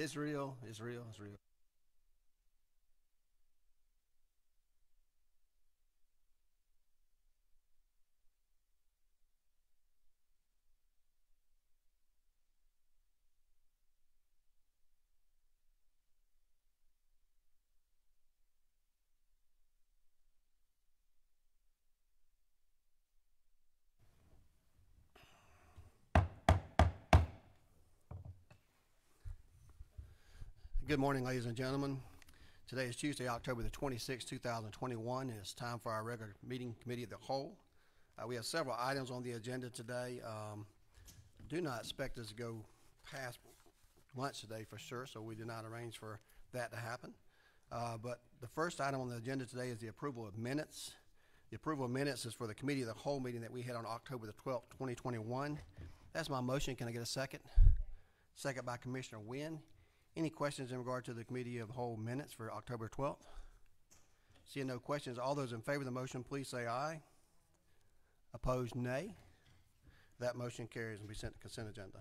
It's Israel, it's Good morning, ladies and gentlemen. Today is Tuesday, October the 26th, 2021, and it's time for our regular meeting committee of the whole. Uh, We have several items on the agenda today. Um, Do not expect us to go past lunch today for sure, so we did not arrange for that to happen. Uh, But the first item on the agenda today is the approval of minutes. The approval of minutes is for the committee of the whole meeting that we had on October the 12th, 2021. That's my motion. Can I get a second? Second by Commissioner Wynn. Any questions in regard to the committee of whole minutes for October 12th? Seeing no questions, all those in favor of the motion, please say aye. Opposed, nay. That motion carries and be sent to consent agenda.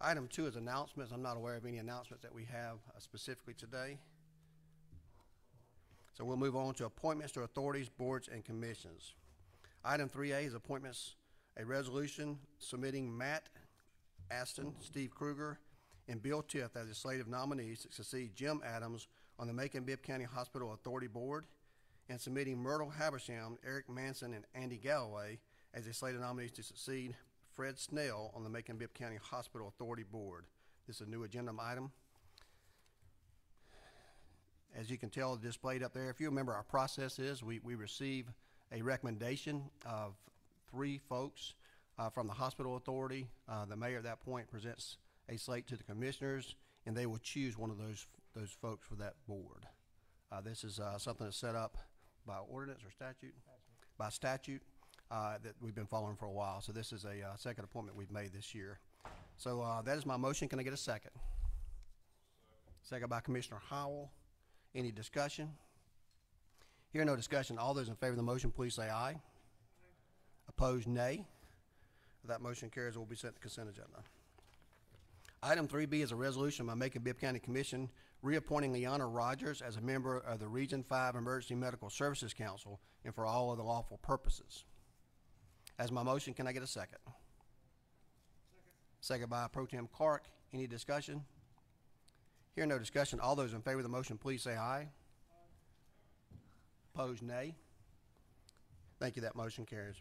Item two is announcements. I'm not aware of any announcements that we have uh, specifically today. So we'll move on to appointments to authorities, boards, and commissions. Item three A is appointments, a resolution submitting Matt Aston, Steve Kruger, and Bill Tiff as of nominees to succeed Jim Adams on the Macon-Bibb County Hospital Authority Board, and submitting Myrtle Habersham, Eric Manson, and Andy Galloway as a slate of nominees to succeed Fred Snell on the Macon-Bibb County Hospital Authority Board. This is a new agenda item. As you can tell displayed up there, if you remember our process is, we, we receive a recommendation of three folks uh, from the hospital authority. Uh, The mayor at that point presents a slate to the commissioners, and they will choose one of those, those folks for that board. Uh, This is uh, something that's set up by ordinance or statute? By statute, uh, that we've been following for a while. So this is a uh, second appointment we've made this year. So uh, that is my motion. Can I get a second? Second by Commissioner Howell. Any discussion? Hearing no discussion, all those in favor of the motion, please say aye. Opposed, nay. That motion carries will be sent to consent agenda. Item three B is a resolution by Macon Bibb County Commission reappointing Leona Rogers as a member of the Region Five Emergency Medical Services Council and for all other lawful purposes. As my motion, can I get a second? Second by Pro Tem Clark. Any discussion? Hearing no discussion, all those in favor of the motion, please say aye. Opposed, nay. Thank you, that motion carries.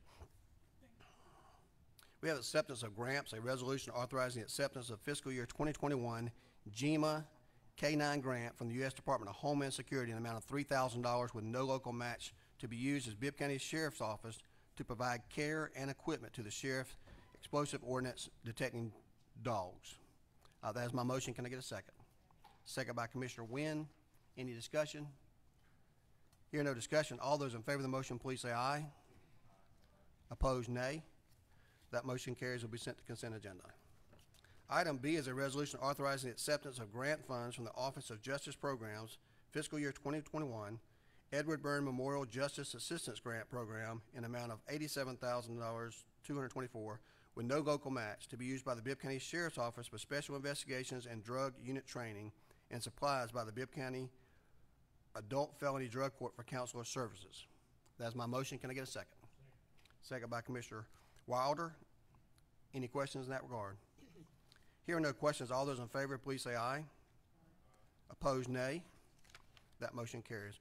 We have acceptance of grants, a resolution authorizing the acceptance of fiscal year 2021 GEMA K-9 grant from the U.S. Department of Homeland Security in the amount of $3,000 with no local match to be used as Bibb County Sheriff's Office to provide care and equipment to the sheriff's explosive ordnance detecting dogs. Uh, That is my motion. Can I get a second? Second by Commissioner Wynn. Any discussion? Hear no discussion. All those in favor of the motion, please say aye. Opposed, nay. That motion carries will be sent to consent agenda. Item B is a resolution authorizing the acceptance of grant funds from the Office of Justice Programs fiscal year 2021 Edward Byrne Memorial Justice Assistance Grant Program in amount of $87,224 with no local match to be used by the Bibb County Sheriff's Office for Special Investigations and Drug Unit Training and supplies by the Bibb County Adult Felony Drug Court for Counselor Services. That's my motion. Can I get a second? Second by Commissioner Wilder. Any questions in that regard? Hearing no questions, all those in favor, please say aye. Opposed, nay. That motion carries.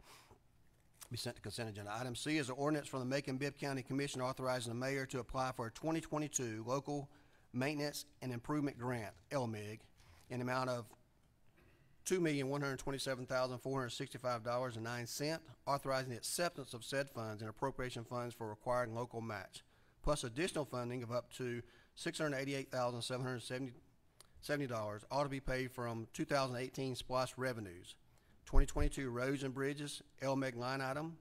Be sent to consent agenda. Item C is an ordinance from the Macon Bibb County Commission authorizing the mayor to apply for a 2022 local maintenance and improvement grant, LMIG, in amount of two million, one hundred twenty-seven thousand, four hundred sixty-five dollars and nine cent, authorizing the acceptance of said funds and appropriation funds for required local match, plus additional funding of up to six hundred eighty-eight thousand, seven hundred seventy, seventy dollars ought to be paid from two thousand eighteen SPLOST revenues. Twenty twenty-two roads and bridges, LMIG line item,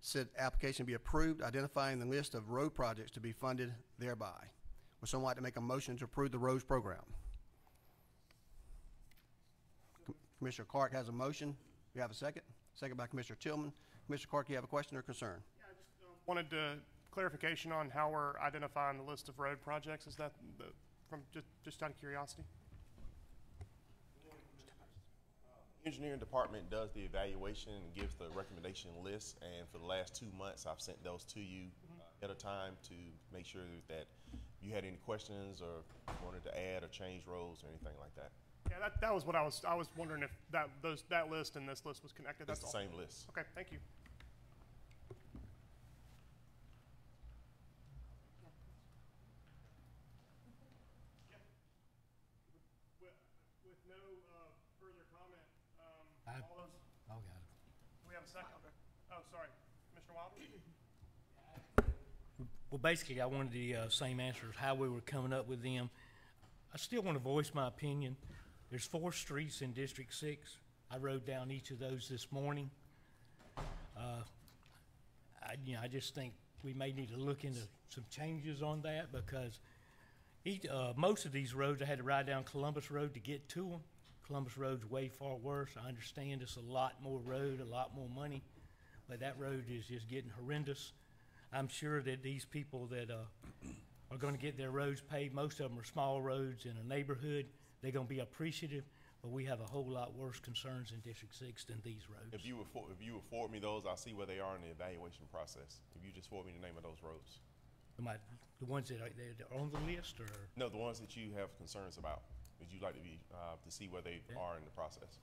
said application be approved, identifying the list of road projects to be funded thereby. Would someone like to make a motion to approve the roads program? Commissioner Clark has a motion. You have a second? Second by Commissioner Tillman. Commissioner Clark, you have a question or concern? I just um, Wanted to clarification on how we're identifying the list of road projects. Is that the, from, just, just out of curiosity? The engineering department does the evaluation and gives the recommendation list, and for the last two months, I've sent those to you uh, at a time to make sure that you had any questions or wanted to add or change roles or anything like that. Yeah, that, that was what I was, I was wondering if that, those, that list and this list was connected, It's that's the all. same list. Okay, thank you. With, with no, uh, further comment, um, I- all those, Oh, got it. do we have a second? Oh, sorry, Commissioner Wilder? Well, basically, I wanted the uh, same answers, how we were coming up with them. I still want to voice my opinion. There's four streets in District Six. I rode down each of those this morning. Uh, I, you know, I just think we may need to look into some changes on that because each, uh, most of these roads, I had to ride down Columbus Road to get to them. Columbus Road's way far worse. I understand it's a lot more road, a lot more money, but that road is just getting horrendous. I'm sure that these people that uh, are going to get their roads paved, most of them are small roads in a neighborhood. They're going to be appreciative, but we have a whole lot worse concerns in District Six than these roads. If you afford, if you afford me those, I'll see where they are in the evaluation process. If you just forward me the name of those roads. Am I- the ones that are, that are on the list, or No, the ones that you have concerns about, would you like to be, uh, to see where they are in the process?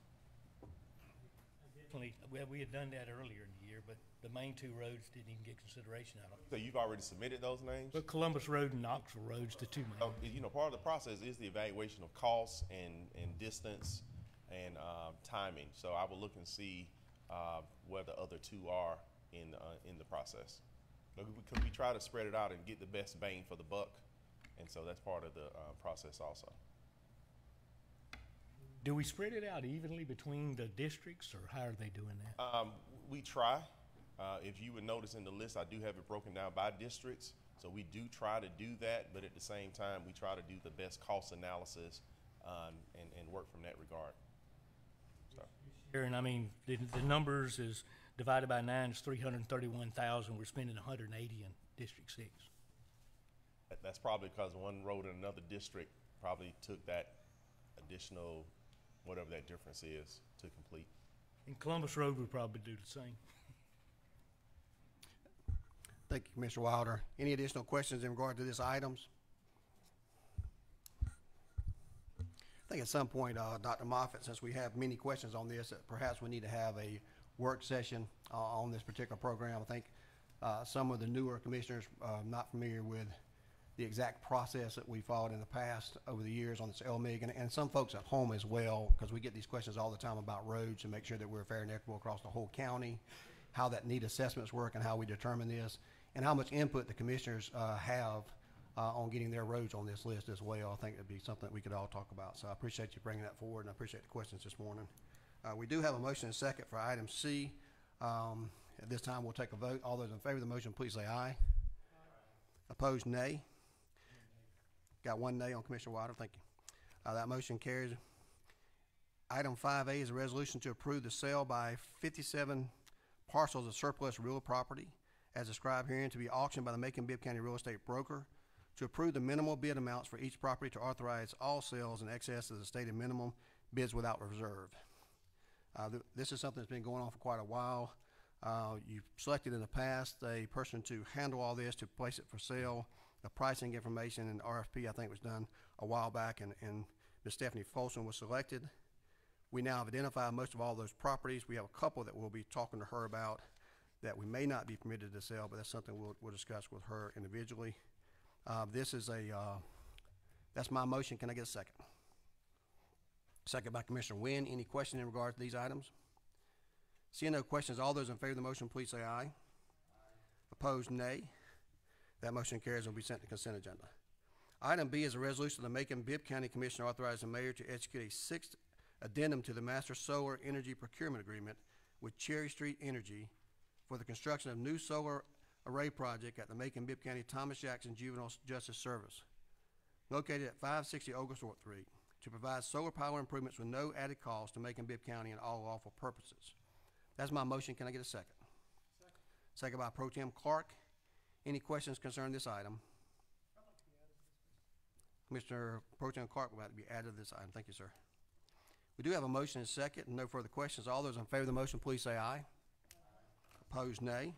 Definitely, well, we had done that earlier in the year, but the main two roads didn't even get consideration out of it. So you've already submitted those names? But Columbus Road and Knoxville Road's the two main. Uh, you know, part of the process is the evaluation of costs and, and distance and, uh, timing. So I will look and see, uh, where the other two are in, uh, in the process. Because we, 'cause we try to spread it out and get the best bang for the buck, and so that's part of the, uh, process also. Do we spread it out evenly between the districts, or how are they doing that? Um, we try. Uh, if you would notice in the list, I do have it broken down by districts. So we do try to do that, but at the same time, we try to do the best cost analysis, um, and, and work from that regard. So, Aaron, I mean, the, the numbers is divided by nine is three hundred and thirty-one thousand, we're spending hundred and eighty in District Six. that, that's probably because one road in another district probably took that additional, whatever that difference is, to complete. And Columbus Road would probably do the same. Thank you, Mr. Wilder. Any additional questions in regard to this items? I think at some point, uh, Dr. Moffett, since we have many questions on this, that perhaps we need to have a work session, uh, on this particular program. I think, uh, some of the newer commissioners, uh, not familiar with the exact process that we followed in the past over the years on this LMIG, and, and some folks at home as well, because we get these questions all the time about roads and make sure that we're fair and equitable across the whole county, how that need assessments work and how we determine this, and how much input the commissioners, uh, have, uh, on getting their roads on this list as well. I think it'd be something that we could all talk about. So I appreciate you bringing that forward, and I appreciate the questions this morning. Uh, we do have a motion and second for item C. Um, at this time, we'll take a vote. All those in favor of the motion, please say aye. Opposed, nay. Got one nay on Commissioner Wilder, thank you. Uh, that motion carries. Item five A is a resolution to approve the sale by fifty-seven parcels of surplus real property as described herein to be auctioned by the Macon Bibb County Real Estate Broker, to approve the minimal bid amounts for each property to authorize all sales in excess of the stated minimum bids without reserve. Uh, th- this is something that's been going on for quite a while. Uh, you've selected in the past a person to handle all this, to place it for sale. The pricing information and RFP, I think, was done a while back, and, and Ms. Stephanie Folsom was selected. We now have identified most of all those properties. We have a couple that we'll be talking to her about that we may not be permitted to sell, but that's something we'll, we'll discuss with her individually. Uh, this is a, uh, that's my motion. Can I get a second? Second by Commissioner Wynn. Any question in regard to these items? Seeing no questions, all those in favor of the motion, please say aye. Opposed, nay. That motion carries and will be sent to consent agenda. Item B is a resolution of the Macon Bibb County Commissioner authorizing the mayor to execute a sixth addendum to the Master Solar Energy Procurement Agreement with Cherry Street Energy for the construction of new solar array project at the Macon Bibb County Thomas Jackson Juvenile Justice Service located at five sixty Oglethorpe Street, to provide solar power improvements with no added cost to Macon Bibb County and all lawful purposes. That's my motion. Can I get a second? Second by Pro Tem Clark. Any questions concerning this item? Commissioner Pro Tem Clark would like to be added to this item. Thank you, sir. We do have a motion and a second, and no further questions. All those in favor of the motion, please say aye. Opposed, nay.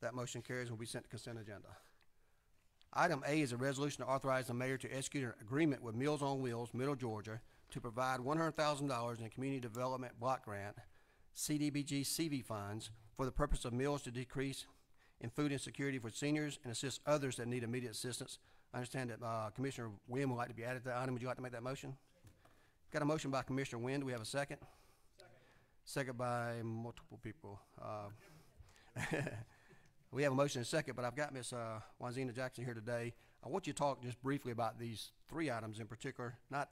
That motion carries and will be sent to consent agenda. Item A is a resolution to authorize the mayor to execute an agreement with Meals on Wheels, Middle Georgia, to provide one hundred thousand dollars in Community Development Block Grant, CDBG CV funds, for the purpose of meals to decrease in food insecurity for seniors and assist others that need immediate assistance. I understand that uh, Commissioner Wynn would like to be added to the item. Would you like to make that motion? Got a motion by Commissioner Wynn. Do we have a second? Second by multiple people. Uh, We have a motion and a second, but I've got Ms. uh, Wanzina Jackson here today. I want you to talk just briefly about these three items in particular, not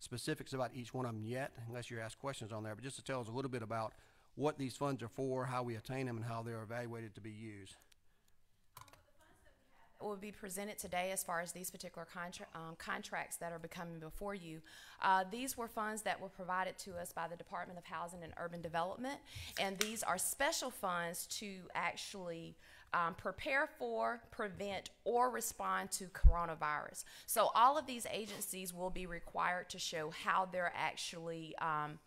specifics about each one of them yet, unless you ask questions on there, but just to tell us a little bit about what these funds are for, how we attain them, and how they're evaluated to be used. Will be presented today as far as these particular contra- um, contracts that are becoming before you. Uh, these were funds that were provided to us by the Department of Housing and Urban Development, and these are special funds to actually um, prepare for, prevent, or respond to coronavirus. So all of these agencies will be required to show how they're actually. Um,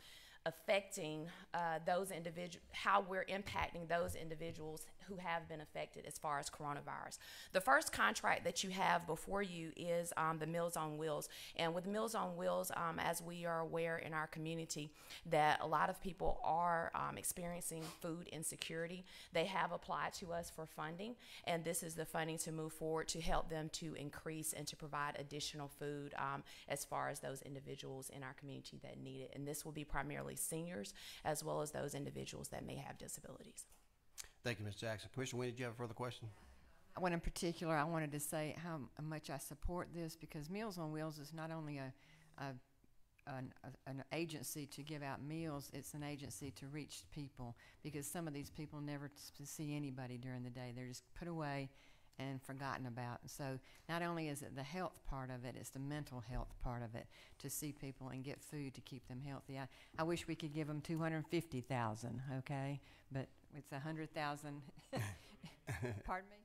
affecting uh, those individuals, how we're impacting those individuals who have been affected as far as coronavirus. The first contract that you have before you is um, the Meals on Wheels. And with Meals on Wheels, um, as we are aware in our community, that a lot of people are um, experiencing food insecurity. They have applied to us for funding, and this is the funding to move forward to help them to increase and to provide additional food um, as far as those individuals in our community that need it. And this will be primarily seniors as well as those individuals that may have disabilities. Thank you, Ms. Jackson. Commissioner Wynn, did you have a further question? One in particular, I wanted to say how much I support this because Meals on Wheels is not only a, a an, an agency to give out meals, it's an agency to reach people because some of these people never see anybody during the day. They're just put away and forgotten about. And so not only is it the health part of it, it's the mental health part of it to see people and get food to keep them healthy. I, I wish we could give them 250,000, okay? But it's a 100,000. Pardon me?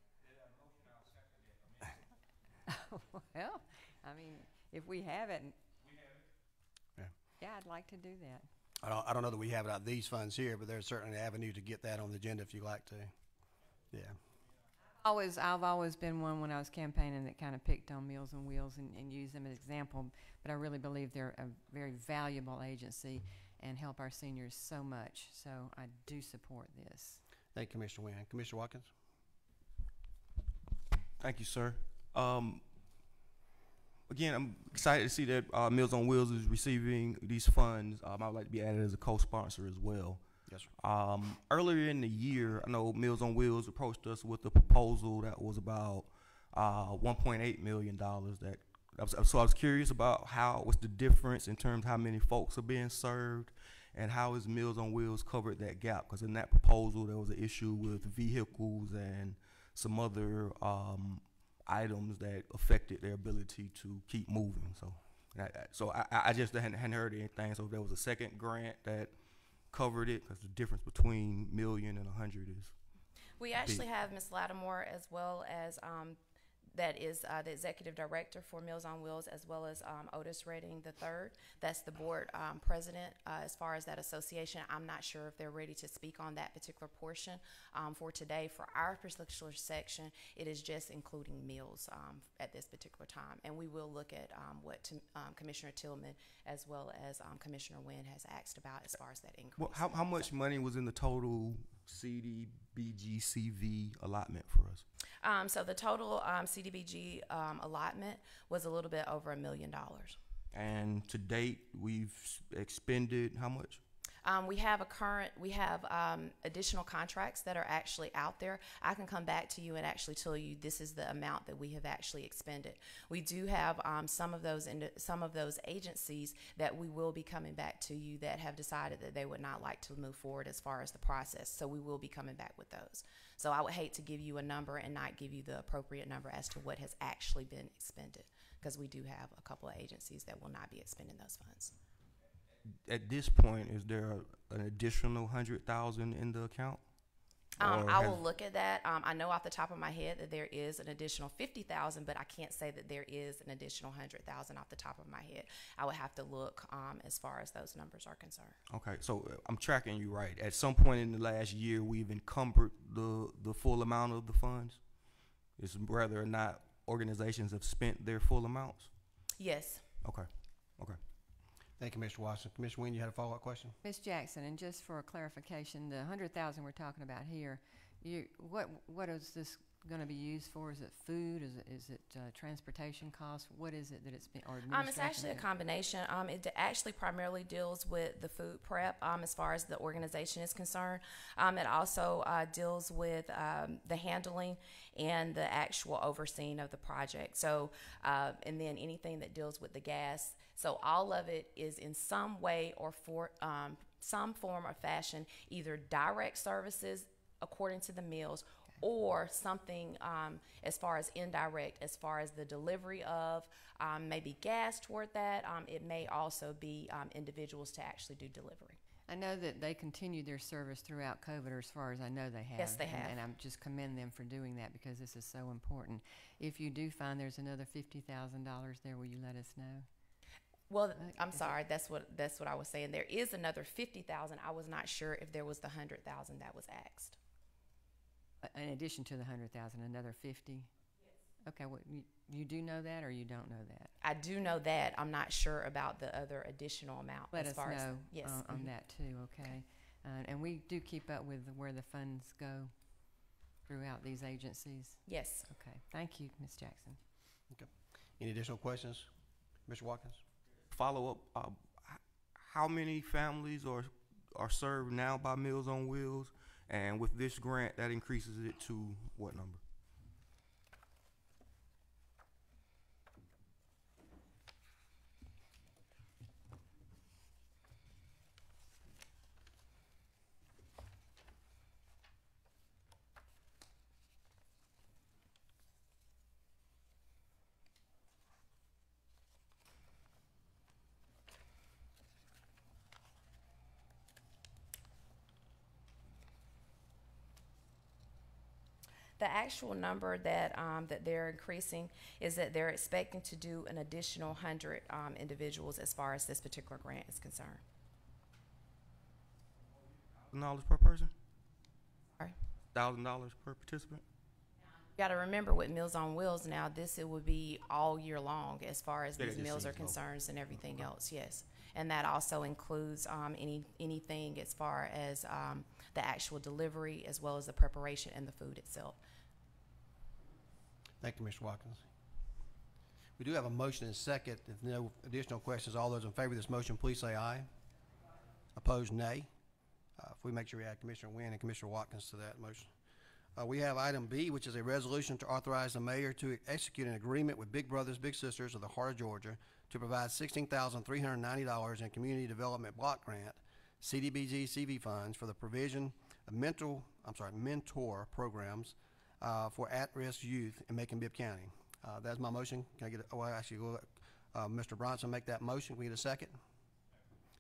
Well, I mean, if we have it. Yeah. Yeah, I'd like to do that. I don't, I don't know that we have it out these funds here, but there's certainly an avenue to get that on the agenda if you'd like to. Yeah. Always, I've always been one when I was campaigning that kind of picked on Meals on Wheels and, and used them as example, but I really believe they're a very valuable agency and help our seniors so much. So I do support this. Thank you, Commissioner Wynn. Commissioner Watkins? Thank you, sir. Um, again, I'm excited to see that uh, Meals on Wheels is receiving these funds. Um, I would like to be added as a co-sponsor as well. Yes, sir. Um, earlier in the year, I know Meals on Wheels approached us with a proposal that was about uh, 1.8 million dollars. That I was, so I was curious about how what's the difference in terms of how many folks are being served, and how is Meals on Wheels covered that gap? Because in that proposal, there was an issue with vehicles and some other um, items that affected their ability to keep moving. So, I, so I, I- just hadn't, hadn't heard anything. So if there was a second grant that covered it, because the difference between million and a hundred is. We actually have Ms. Lattimore as well as, um, that is, uh, the executive director for Meals on Wheels, as well as, um, Otis Redding III. That's the board, um, president, uh, as far as that association. I'm not sure if they're ready to speak on that particular portion, um, for today. For our particular section, it is just including meals, um, at this particular time. And we will look at, um, what to- Commissioner Tillman as well as, Commissioner Wynn has asked about as far as that increase. Well, how, how much money was in the total CDBG-CV allotment for us? Um, so the total um, CDBG um, allotment was a little bit over a million dollars. And to date, we've expended how much? Um, we have a current, we have um, additional contracts that are actually out there. I can come back to you and actually tell you this is the amount that we have actually expended. We do have um, some of those in some of those agencies that we will be coming back to you that have decided that they would not like to move forward as far as the process. So we will be coming back with those. So I would hate to give you a number and not give you the appropriate number as to what has actually been expended because we do have a couple of agencies that will not be expending those funds. At this point, is there an additional hundred thousand in the account? Um, I will look at that. Um, I know off the top of my head that there is an additional fifty thousand, but I can't say that there is an additional hundred thousand off the top of my head. I would have to look, um, as far as those numbers are concerned. Okay, so uh, I'm tracking you right. At some point in the last year, we've encumbered the, the full amount of the funds? It's whether or not organizations have spent their full amounts? Yes. Okay, okay. Thank you, Mr. Watson. Commissioner Wynn, you had a follow-up question? Ms. Jackson, and just for a clarification, the hundred thousand we're talking about here, you, what, what is this gonna be used for? Is it food? Is it, is it, uh, transportation costs? What is it that it's been, or Um, it's administration? actually a combination. Um, it d- actually primarily deals with the food prep, um, as far as the organization is concerned. Um, it also, uh, deals with, um, the handling and the actual overseeing of the project. So, uh, and then anything that deals with the gas. So all of it is in some way or for, um, some form or fashion, either direct services according to the meals or something um, as far as indirect, as far as the delivery of um, maybe gas toward that. Um, it may also be um, individuals to actually do delivery. I know that they continued their service throughout COVID, or as far as I know they have. Yes, they and- have. And I just commend them for doing that because this is so important. If you do find there's another fifty thousand dollars there, will you let us know? Well, I'm sorry. That's what that's what I was saying. There is another fifty thousand. I was not sure if there was the hundred thousand that was asked. Uh, In addition to the hundred thousand, another fifty? Okay, well, you, you do know that, or you don't know that? I do know that. I'm not sure about the other additional amount. Let as us far as know yes. on, on mhm. that too, okay? Uh, and we do keep up with where the funds go throughout these agencies. Yes. Okay, thank you, Ms. Jackson. Okay. Any additional questions? Mr. Watkins? Follow up, uh, how many families are, are served now by Meals on Wheels? And with this grant, that increases it to what number? The actual number that, um, that they're increasing is that they're expecting to do an additional hundred, um, individuals as far as this particular grant is concerned. Dollars per person? Sorry? Thousand dollars per participant? You gotta remember with Meals on Wheels now, this, it would be all year long as far as Yeah, these meals are concerned and everything else, yes. And that also includes, um, any, anything as far as, um, the actual delivery as well as the preparation and the food itself. Thank you, Mr. Watkins. We do have a motion and second. If no additional questions, all those in favor of this motion, please say aye. Opposed, nay. Uh, If we make sure we add Commissioner Wynn and Commissioner Watkins to that motion. Uh, We have item B, which is a resolution to authorize the mayor to execute an agreement with Big Brothers Big Sisters of the Heart of Georgia to provide sixteen thousand three hundred ninety dollars in Community Development Block Grant, CDBG CV funds for the provision of mental, I'm sorry, mentor programs uh, for at-risk youth in Macon-Bibb County. Uh, That's my motion. Can I get, a- oh, I actually, uh, Mr. Bronson make that motion. Can we get a second?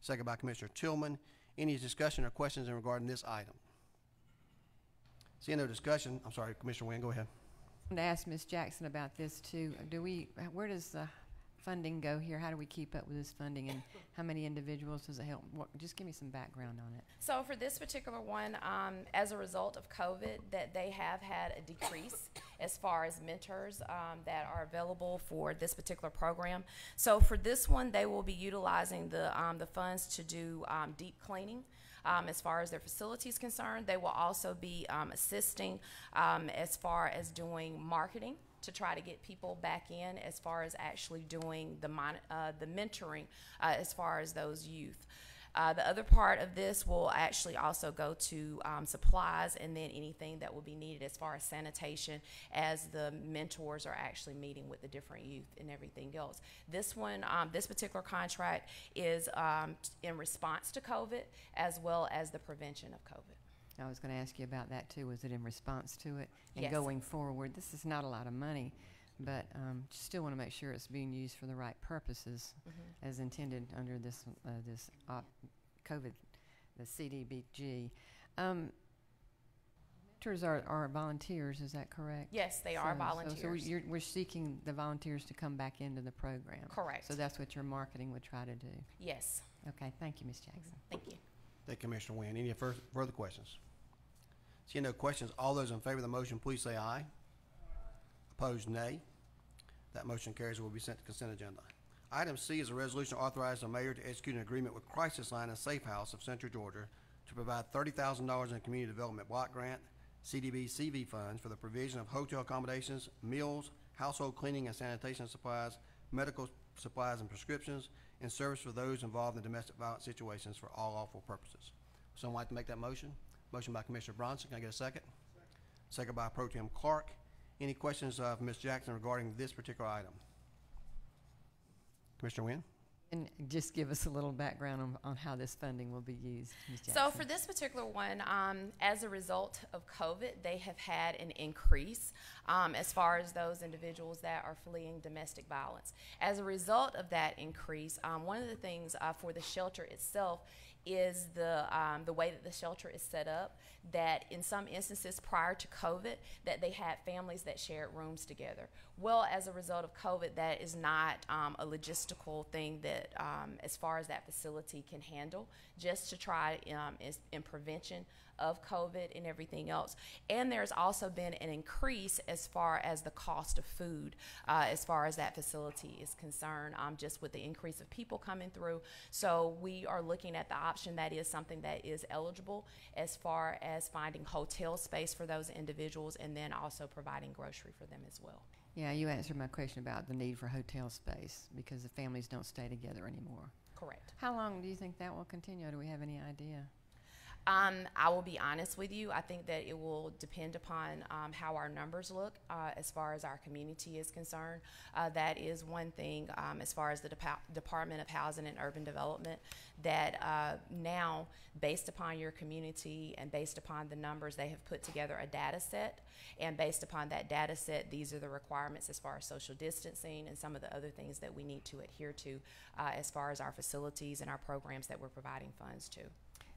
Second by Commissioner Tillman. Any discussion or questions in regarding this item? Seeing no discussion, I'm sorry, Commissioner Wynn, go ahead. I wanted to ask Ms. Jackson about this too. Do we, where does the funding go here? How do we keep up with this funding and how many individuals does it help? What, just give me some background on it. So for this particular one, um, as a result of COVID, that they have had a decrease as far as mentors um, that are available for this particular program. So for this one, they will be utilizing the um, the funds to do um, deep cleaning. Um, as far as their facility is concerned, they will also be um, assisting um, as far as doing marketing to try to get people back in as far as actually doing the mon- uh, the mentoring uh, as far as those youth. Uh, the other part of this will actually also go to um, supplies and then anything that will be needed as far as sanitation as the mentors are actually meeting with the different youth and everything else. This one, um, this particular contract is um, in response to COVID as well as the prevention of COVID. I was going to ask you about that too. Was it in response to it? And Yes. going forward, this is not a lot of money, but um, still want to make sure it's being used for the right purposes Mm-hmm. as intended under this, uh, this op- COVID, the CDBG. Um, shelters are, are volunteers, is that correct? Yes, they are So- so- volunteers. So you're, we're seeking the volunteers to come back into the program? Correct. So that's what your marketing would try to do? Yes, Okay, thank you, Ms. Jackson. thank you. Thank you, Commissioner Wynn. Any further questions? Seeing no questions, all those in favor of the motion, please say aye. Opposed, nay. That motion carries and will be sent to consent agenda. Item C is a resolution authorizing the mayor to execute an agreement with Crisis Line and Safe House of Central Georgia to provide thirty thousand dollars in community development block grant, CDB CV funds for the provision of hotel accommodations, meals, household cleaning and sanitation supplies, medical supplies and prescriptions, and service for those involved in domestic violence situations for all lawful purposes. Someone like to make that motion? Motion by Commissioner Bronson, can I get a second? Second by Pro Tem Clark. Any questions of Ms. Jackson regarding this particular item? Commissioner Wynn? And just give us a little background on, on how this funding will be used, So for this particular one, um, as a result of COVID, they have had an increase um, as far as those individuals that are fleeing domestic violence. As a result of that increase, um, one of the things uh, for the shelter itself is the um, the way that the shelter is set up. That in some instances prior to COVID, that they had families that shared rooms together. Well, as a result of COVID, that is not um, a logistical thing that, um, as far as that facility can handle, just to try um, in prevention of COVID and everything else. And there's also been an increase as far as the cost of food, uh, as far as that facility is concerned, um, just with the increase of people coming through. So we are looking at the option that is something that is eligible as far as finding hotel space for those individuals and then also providing grocery for them as well. Yeah, you answered my question about the need for hotel space because the families don't stay together anymore. Correct. How long do you think that will continue? Do we have any idea? Um, I will be honest with you. I think that it will depend upon um, how our numbers look uh, as far as our community is concerned. Uh, that is one thing um, as far as the Depa- Department of Housing and Urban Development that uh, now, based upon your community and based upon the numbers, they have put together a data set. And based upon that data set, these are the requirements as far as social distancing and some of the other things that we need to adhere to uh, as far as our facilities and our programs that we're providing funds to.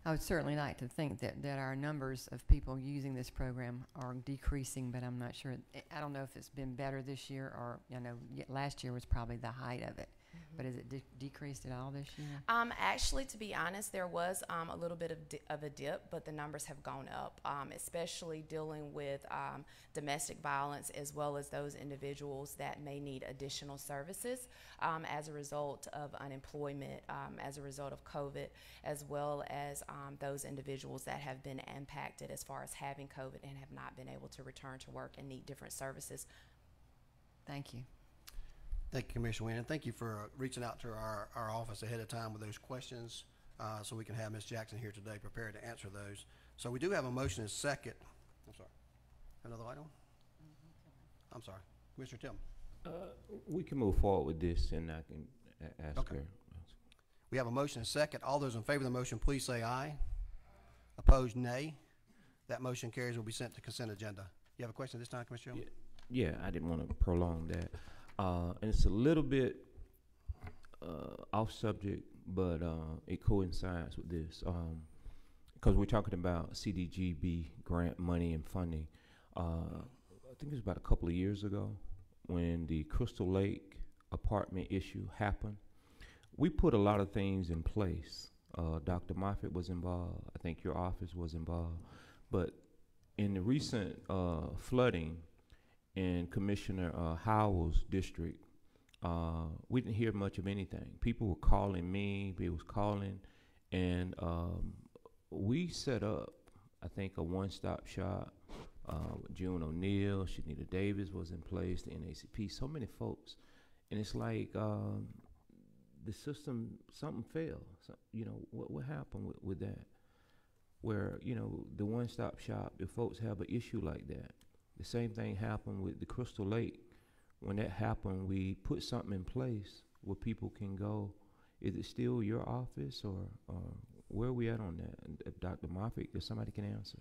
I would certainly like to think that, that our numbers of people using this program are decreasing, but I'm not sure. I- don't know if it's been better this year or, you know, y- last year was probably the height of it. But has it de- decreased at all this year? Um, actually, to be honest, there was um, a little bit of, di- of a dip, but the numbers have gone up, um, especially dealing with um, domestic violence as well as those individuals that may need additional services um, as a result of unemployment, um, as a result of COVID, as well as um, those individuals that have been impacted as far as having COVID and have not been able to return to work and need different services. Thank you. Thank you, Commissioner Wynn, and thank you for uh, reaching out to our, our office ahead of time with those questions, uh, so we can have Ms. Jackson here today prepared to answer those. So we do have a motion and second. I'm sorry. Another item? I'm sorry. Commissioner Tim. Uh, we can move forward with this, and I can a- ask Okay. her. We have a motion and second. All those in favor of the motion, please say aye. Opposed, nay. That motion carries will be sent to consent agenda. You have a question this time, Commissioner Tillman? Yeah, I didn't want to prolong that. Uh, and it's a little bit uh, off subject, but uh, it coincides with this. Um, because we're talking about CDGB grant money and funding. Uh, I think it was about a couple of years ago when the Crystal Lake apartment issue happened. We put a lot of things in place. Uh, Dr. Moffett was involved. I think your office was involved. But in the recent uh, flooding in Commissioner uh, Howell's district, uh, we didn't hear much of anything. People were calling me, people was calling, and um, we set up, I think, a one-stop shop. Uh, with June O'Neill, Shanita Davis was in place, the NAACP, so many folks, and it's like um, the system, something failed. So, you know, what what happened with, with that? Where you know the one-stop shop, if folks have an issue like that, the same thing happened with the Crystal Lake. When that happened, we put something in place where people can go. Is it still your office, or, or where are we at on that? Dr. Uh, Moffett, if somebody can answer.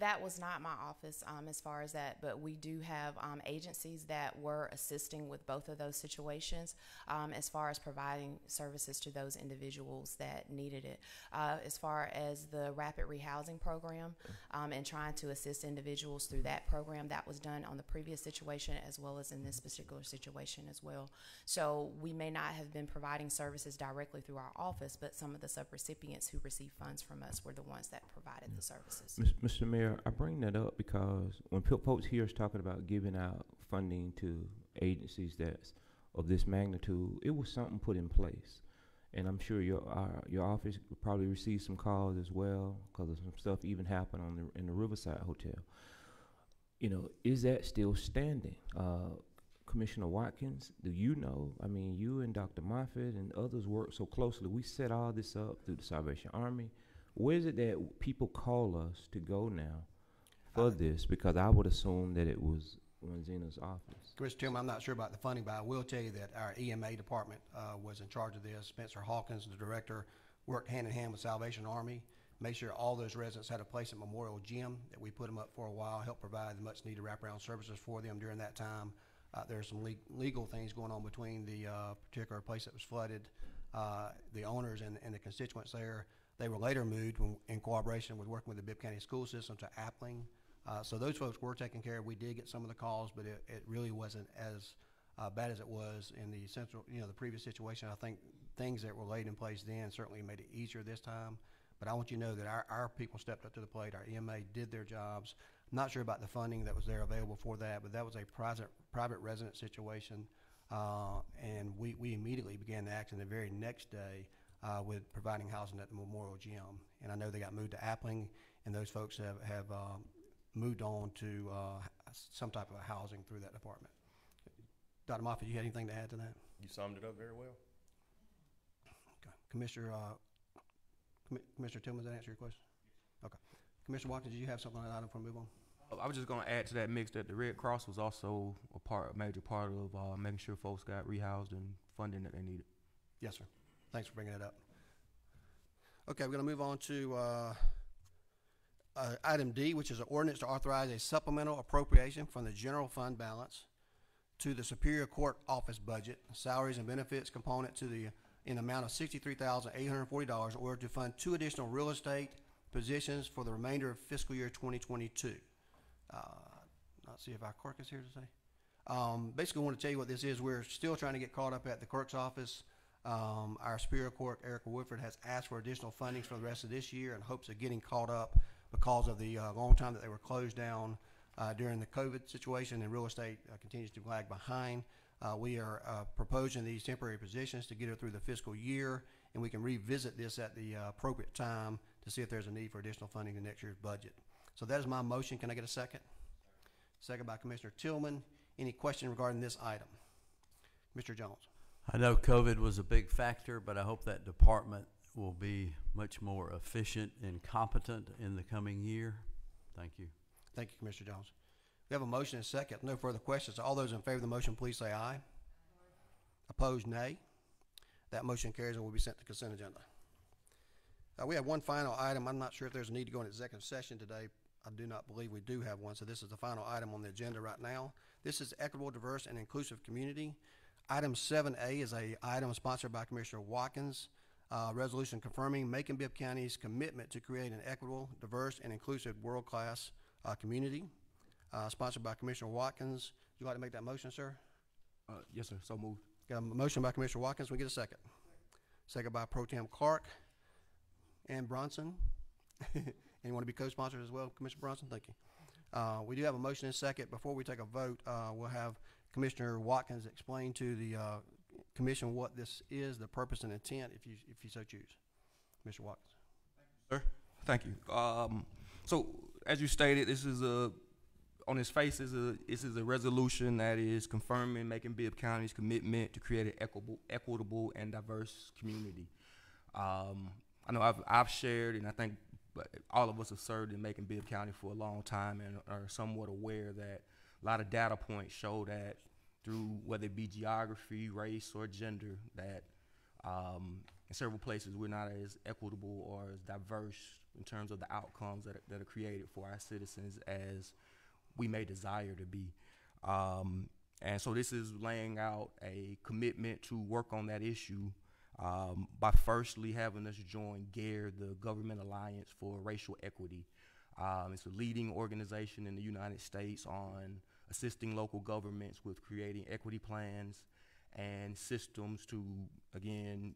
That was not my office um, as far as that, but we do have um, agencies that were assisting with both of those situations um, as far as providing services to those individuals that needed it. Uh, as far as the rapid rehousing program um, and trying to assist individuals through that program, that was done on the previous situation as well as in this particular situation as well. So we may not have been providing services directly through our office, but some of the subrecipients who received funds from us were the ones that provided the services. Mr. Mayor, I bring that up because when pe- folks here is talking about giving out funding to agencies that's of this magnitude, it was something put in place. And I'm sure your your office probably received some calls as well because some stuff even happened on the in the Riverside Hotel. You know, is that still standing? Uh, Commissioner Watkins, do you know? I mean, you and Dr. Moffett and others work so closely. We set all this up through the Salvation Army. Where is it that people call us to go now for this? Because I would assume that it was Wanzina's office. Commissioner Tillman, I'm not sure about the funding, but I will tell you that our EMA department uh, was in charge of this. Spencer Hawkins, the director, worked hand in hand with Salvation Army, made sure all those residents had a place at Memorial Gym, that we put them up for a while, helped provide the much-needed wraparound services for them during that time. Uh, There are some le- legal things going on between the uh, particular place that was flooded, uh, the owners and and the constituents there. They were later moved when- in cooperation with working with the Bibb County School System to Appling. Uh, So those folks were taken care of. We did get some of the calls, but it, it really wasn't as uh, bad as it was in the central, you know, the previous situation. I think things that were laid in place then certainly made it easier this time. But I want you to know that our, our people stepped up to the plate. Our EMA did their jobs. Not sure about the funding that was there available for that, but that was a private, private resident situation. Uh, and we, we immediately began to act in the very next day, uh, with providing housing at the Memorial Gym. And I know they got moved to Appling, and those folks have, have, um, moved on to, uh, some type of housing through that department. Dr. Moffett, you had anything to add to that? You summed it up very well. Okay. Commissioner, uh, Commi- Commissioner Tillman, does that answer your question? Okay. Commissioner Watkins, did you have something on that item before we move on? I was just gonna add to that mix that the Red Cross was also a part, a major part of, uh, making sure folks got rehoused and funding that they needed. Yes, sir. Thanks for bringing it up. Okay, we're gonna move on to, uh, uh, item D, which is an ordinance to authorize a supplemental appropriation from the general fund balance to the Superior Court Office budget, salaries and benefits component to the, in the amount of sixty-three thousand eight hundred and forty dollars in order to fund two additional real estate positions for the remainder of fiscal year twenty twenty-two. Uh, not see if our clerk is here to say. Um, basically, I want to tell you what this is. We're still trying to get caught up at the clerk's office. Um, our Superior Court, Erica Woodford, has asked for additional fundings for the rest of this year in hopes of getting caught up because of the, uh, long time that they were closed down, uh, during the COVID situation and real estate uh, continues to lag behind. Uh, we are, uh, proposing these temporary positions to get her through the fiscal year, and we can revisit this at the uh, appropriate time to see if there's a need for additional funding in next year's budget. So that is my motion. Can I get a second? Second by Commissioner Tillman. Any question regarding this item? Mr. Jones? I know COVID was a big factor, but I hope that department will be much more efficient and competent in the coming year. Thank you. Thank you, Commissioner Jones. We have a motion and a second. No further questions. All those in favor of the motion, please say aye. Opposed, nay. That motion carries and will be sent to consent agenda. Uh, we have one final item. I'm not sure if there's a need to go into executive session today. I do not believe we do have one, so this is the final item on the agenda right now. This is equitable, diverse, and inclusive community. Item seven A is a item sponsored by Commissioner Watkins. Uh, resolution confirming Macon Bibb County's commitment to create an equitable, diverse, and inclusive world-class, uh, community. Uh, sponsored by Commissioner Watkins. Would you like to make that motion, sir? Uh, yes, sir, so moved. Got a motion by Commissioner Watkins, we get a second. Second by Pro Tem Clark and Bronson. Anyone want to be co-sponsors as well, Commissioner Bronson? Thank you. Uh, we do have a motion and second. Before we take a vote, uh, we'll have Commissioner Watkins explain to the, uh, commission what this is, the purpose and intent, if you, if you so choose. Mr. Watkins. Sir? Thank you. Um, so, as you stated, this is a, on its face, is a, this is a resolution that is confirming Macon Bibb County's commitment to create an equitable, equitable and diverse community. Um, I know I've, I've shared, and I think all of us have served in Macon Bibb County for a long time and are somewhat aware that a lot of data points show that through whether it be geography, race, or gender, that um, in several places we're not as equitable or as diverse in terms of the outcomes that are, that are created for our citizens as we may desire to be. Um, and so this is laying out a commitment to work on that issue um, by firstly having us join GARE, the Government Alliance for Racial Equity. Um, it's a leading organization in the United States on assisting local governments with creating equity plans and systems to, again,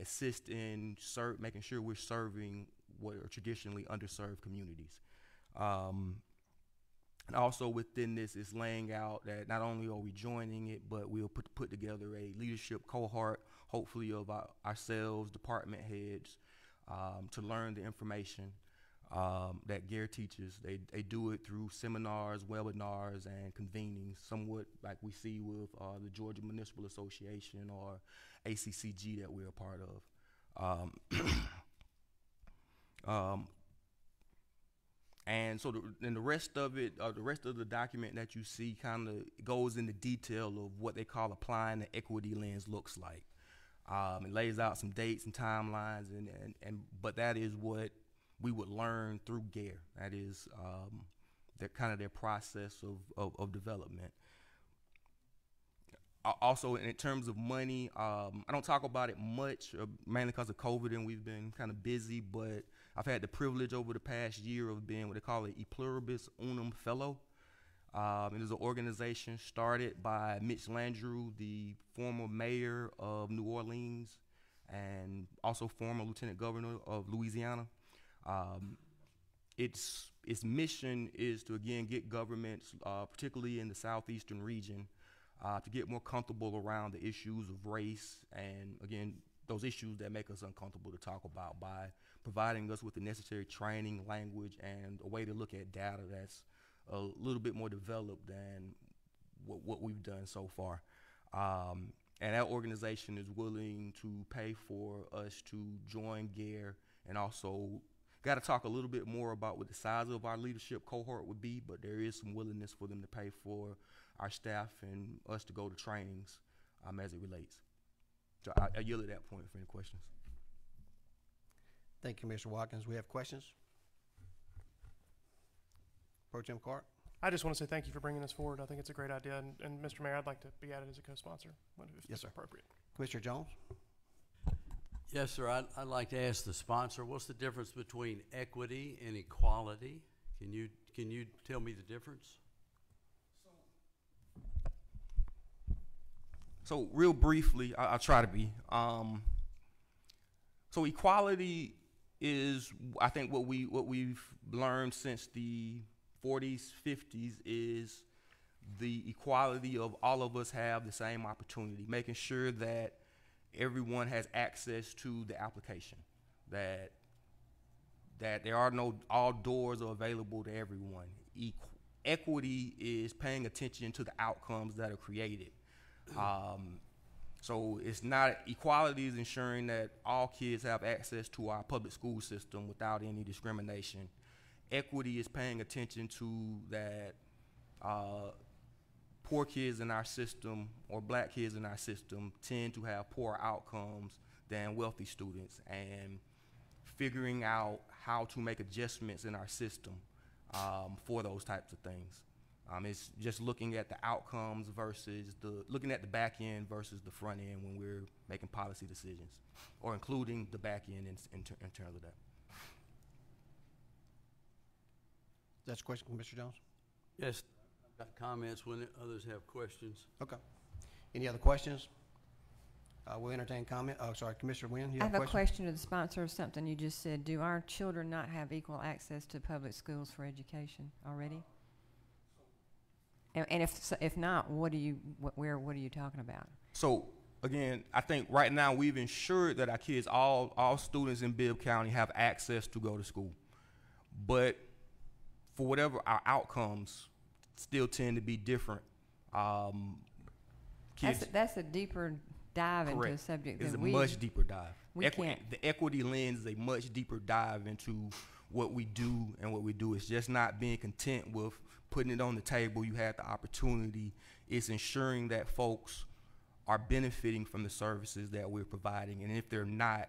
assist in ser- making sure we're serving what are traditionally underserved communities. Um, and also within this is laying out that not only are we joining it, but we'll put, put together a leadership cohort, hopefully of our, ourselves, department heads, um, to learn the information um, that GARE teaches. They, they do it through seminars, webinars, and convenings, somewhat like we see with uh, the Georgia Municipal Association or ACCG that we're a part of. Um, um, and so the, and the rest of it, uh, the rest of the document that you see kind of goes into detail of what they call applying the equity lens looks like. Um, it lays out some dates and timelines, and, and, and but that is what we would learn through GARE. That is um, their kind of their process of, of, of development. Also, in terms of money, um, I don't talk about it much, uh, mainly because of COVID, and we've been kind of busy. But I've had the privilege over the past year of being what they call an E Pluribus Unum Fellow. Um, it is an organization started by Mitch Landrieu, the former mayor of New Orleans, and also former lieutenant governor of Louisiana. Um, its its mission is to again get governments, uh, particularly in the southeastern region, uh, to get more comfortable around the issues of race and again those issues that make us uncomfortable to talk about by providing us with the necessary training, language, and a way to look at data that's a little bit more developed than what, what we've done so far. Um, and that organization is willing to pay for us to join GARE and also got to talk a little bit more about what the size of our leadership cohort would be, but there is some willingness for them to pay for our staff and us to go to trainings um, as it relates. So I, I yield at that point for any questions. Thank you, Mr. Watkins. We have questions? Pro Tem Clark? I just want to say thank you for bringing this forward. I think it's a great idea. And, and Mr. Mayor, I'd like to be added as a co-sponsor when- if Yes, it's sir. appropriate. Commissioner Jones? Yes, sir. I'd, I'd like to ask the sponsor, what's the difference between equity and equality? Can you, can you tell me the difference? So real briefly, I, I'll try to be. Um, so equality is, I think, what we what we've learned since the 40s, 50s is the equality of all of us have the same opportunity, making sure that everyone has access to the application, that that there are no all doors are available to everyone. Equ- equity is paying attention to the outcomes that are created. Um, so it's not equality is ensuring that all kids have access to our public school system without any discrimination. Equity is paying attention to that uh, poor kids in our system or black kids in our system tend to have poorer outcomes than wealthy students and figuring out how to make adjustments in our system um, for those types of things. Um, it's just looking at the outcomes versus the looking at the back end versus the front end when we're making policy decisions, or including the back end in, in, ter- in terms of that. That's a question, from Mr. Jones? Yes, I've got comments when others have questions. Okay. Any other questions? Uh, we'll entertain comment. Oh, sorry, Commissioner Wynn, you I have have a a question? question to the sponsor of something you just said. Do our children not have equal access to public schools for education already? And, and if, s- if not, what do you, wh- where, what are you talking about? So again, I think right now we've ensured that our kids, all all students in Bibb County, have access to go to school, but for whatever our outcomes, still tend to be different. Um, That's, a- that's a deeper dive into a Correct. subject It's a we. much deeper dive. we Equi- can't- The equity lens is a much deeper dive into what we do and what we do. It's just not being content with putting it on the table. You had the opportunity. It's ensuring that folks are benefiting from the services that we're providing, and if they're not,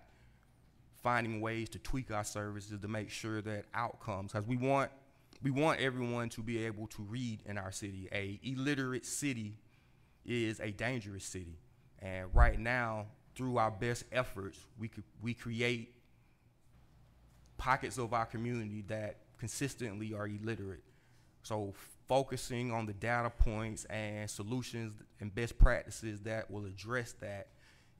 finding ways to tweak our services to make sure that outcomes, because we want we want everyone to be able to read in our city. A illiterate city is a dangerous city, and right now, through our best efforts, we could we create pockets of our community that consistently are illiterate. So focusing on the data points and solutions and best practices that will address that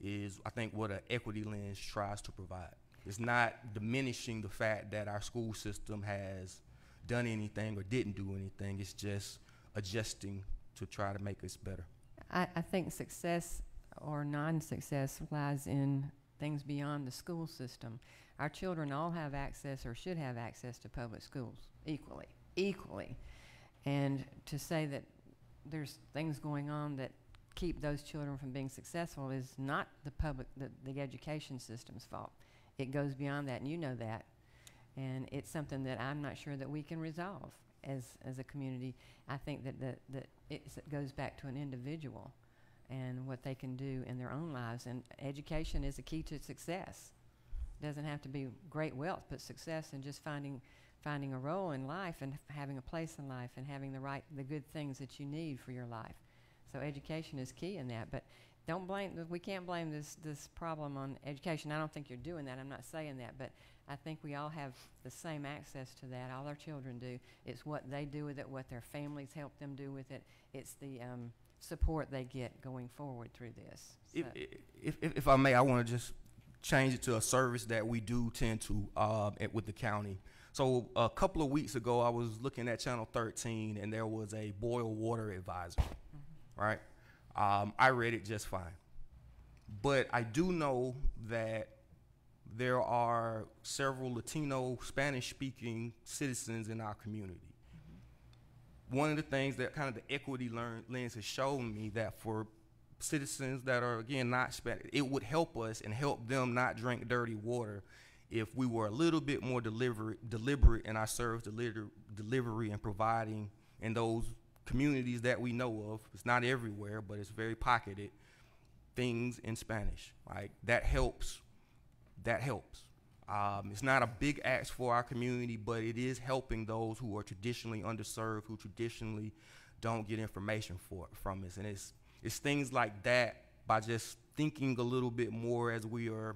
is, I think, what an equity lens tries to provide. It's not diminishing the fact that our school system has done anything or didn't do anything. It's just adjusting to try to make us better. I, I think success or non-success lies in things beyond the school system. Our children all have access or should have access to public schools equally, equally. And to say that there's things going on that keep those children from being successful is not the public, the, the education system's fault. It goes beyond that, and you know that. And it's something that I'm not sure that we can resolve as, as a community. I think that, that, that it goes back to an individual and what they can do in their own lives. And education is a key to success. Doesn't have to be great wealth, but success in just finding, finding a role in life and having a place in life and having the right, the good things that you need for your life. So education is key in that, but don't blame, we can't blame this, this problem on education. I don't think you're doing that. I'm not saying that, but I think we all have the same access to that. All our children do. It's what they do with it, what their families help them do with it. It's the um, support they get going forward through this. If, So- if, if, if I may, I want to just change it to a service that we do tend to um, at, with the county. So a couple of weeks ago, I was looking at Channel 13, and there was a boil water advisor, right? Um, I read it just fine, but I do know that there are several Latino Spanish-speaking citizens in our community. One of the things that kind of the equity learn, lens has shown me that for citizens that are again not Spanish, it would help us and help them not drink dirty water if we were a little bit more deliberate, deliberate in our service deliver, delivery and providing in those communities that we know of. It's not everywhere, but it's very pocketed. Things in Spanish, like that helps. That helps. Um, it's not a big ask for our community, but it is helping those who are traditionally underserved, who traditionally don't get information for from us. And it's it's things like that by just thinking a little bit more as we are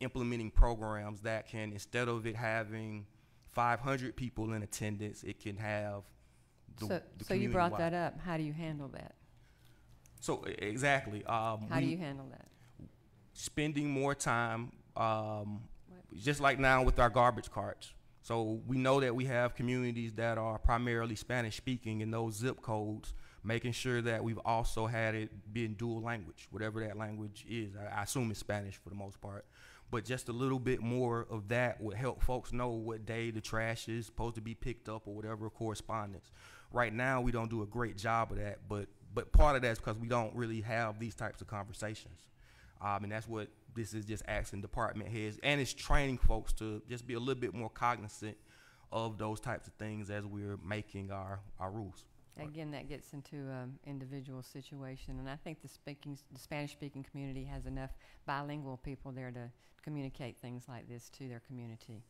implementing programs that can instead of it having 500 people in attendance, it can have the, So, the so you brought that up. How do you handle that? So e- exactly. Um, How do we- you handle that? spending more time, um, just like now with our garbage carts. So we know that we have communities that are primarily Spanish speaking in those zip codes, making sure that we've also had it being dual language, whatever that language is. I, I assume it's Spanish for the most part. But just a little bit more of that would help folks know what day the trash is supposed to be picked up or whatever correspondence. Right now, we don't do a great job of that, but but part of that's because we don't really have these types of conversations. Um, and that's what this is just asking department heads and it's training folks to just be a little bit more cognizant of those types of things as we're making our, our rules. Again, that gets into um, individual situation, and I think the speaking, the Spanish-speaking community has enough bilingual people there to communicate things like this to their community.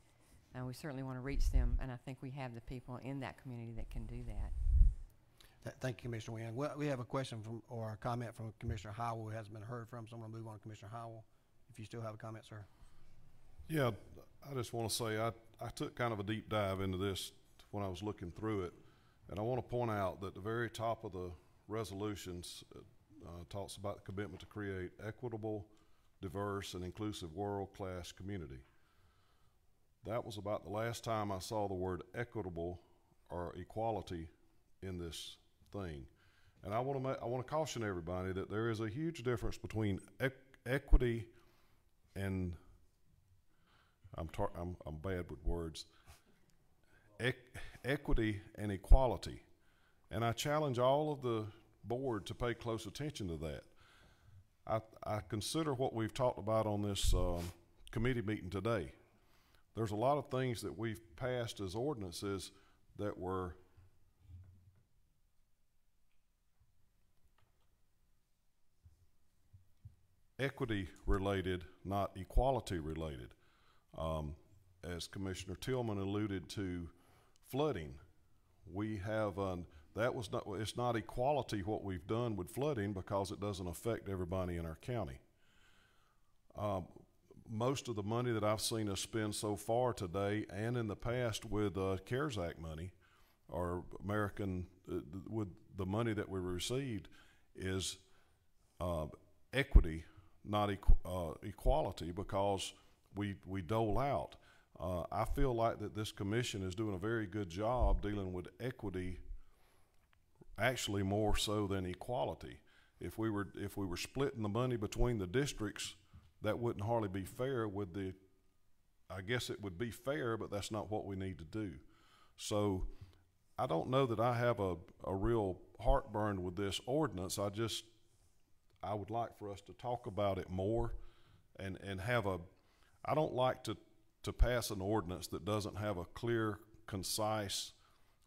And we certainly want to reach them, and I think we have the people in that community that can do that. Th- Thank you, Commissioner Wynn. Well, we have a question from, or a comment from Commissioner Howell who hasn't been heard from, so I'm gonna move on to Commissioner Howell. If you still have a comment, sir. Yeah, I just want to say, I, I took kind of a deep dive into this when I was looking through it. And I want to point out that the very top of the resolutions uh, uh, talks about the commitment to create equitable, diverse, and inclusive world-class community. That was about the last time I saw the word equitable or equality in this thing. And I want to I want to caution everybody that there is a huge difference between eq- equity and I'm, I'm, I'm bad with words. Eq- equity and equality. And I challenge all of the board to pay close attention to that. I, I consider what we've talked about on this um, committee meeting today. There's a lot of things that we've passed as ordinances that were equity related, not equality related. Um, as Commissioner Tillman alluded to flooding, we have, um, that was not, it's not equality what we've done with flooding because it doesn't affect everybody in our county. Um, most of the money that I've seen us spend so far today and in the past with uh, CARES Act money or American, uh, with the money that we received is uh, equity, not equ- uh, equality, because we, we dole out. Uh, I feel like that this commission is doing a very good job dealing with equity, actually more so than equality. If we were, if we were splitting the money between the districts, that wouldn't hardly be fair with the, I guess it would be fair, but that's not what we need to do. So I don't know that I have a, a real heartburn with this ordinance. I just, I would like for us to talk about it more and, and have a, I don't like to, to pass an ordinance that doesn't have a clear, concise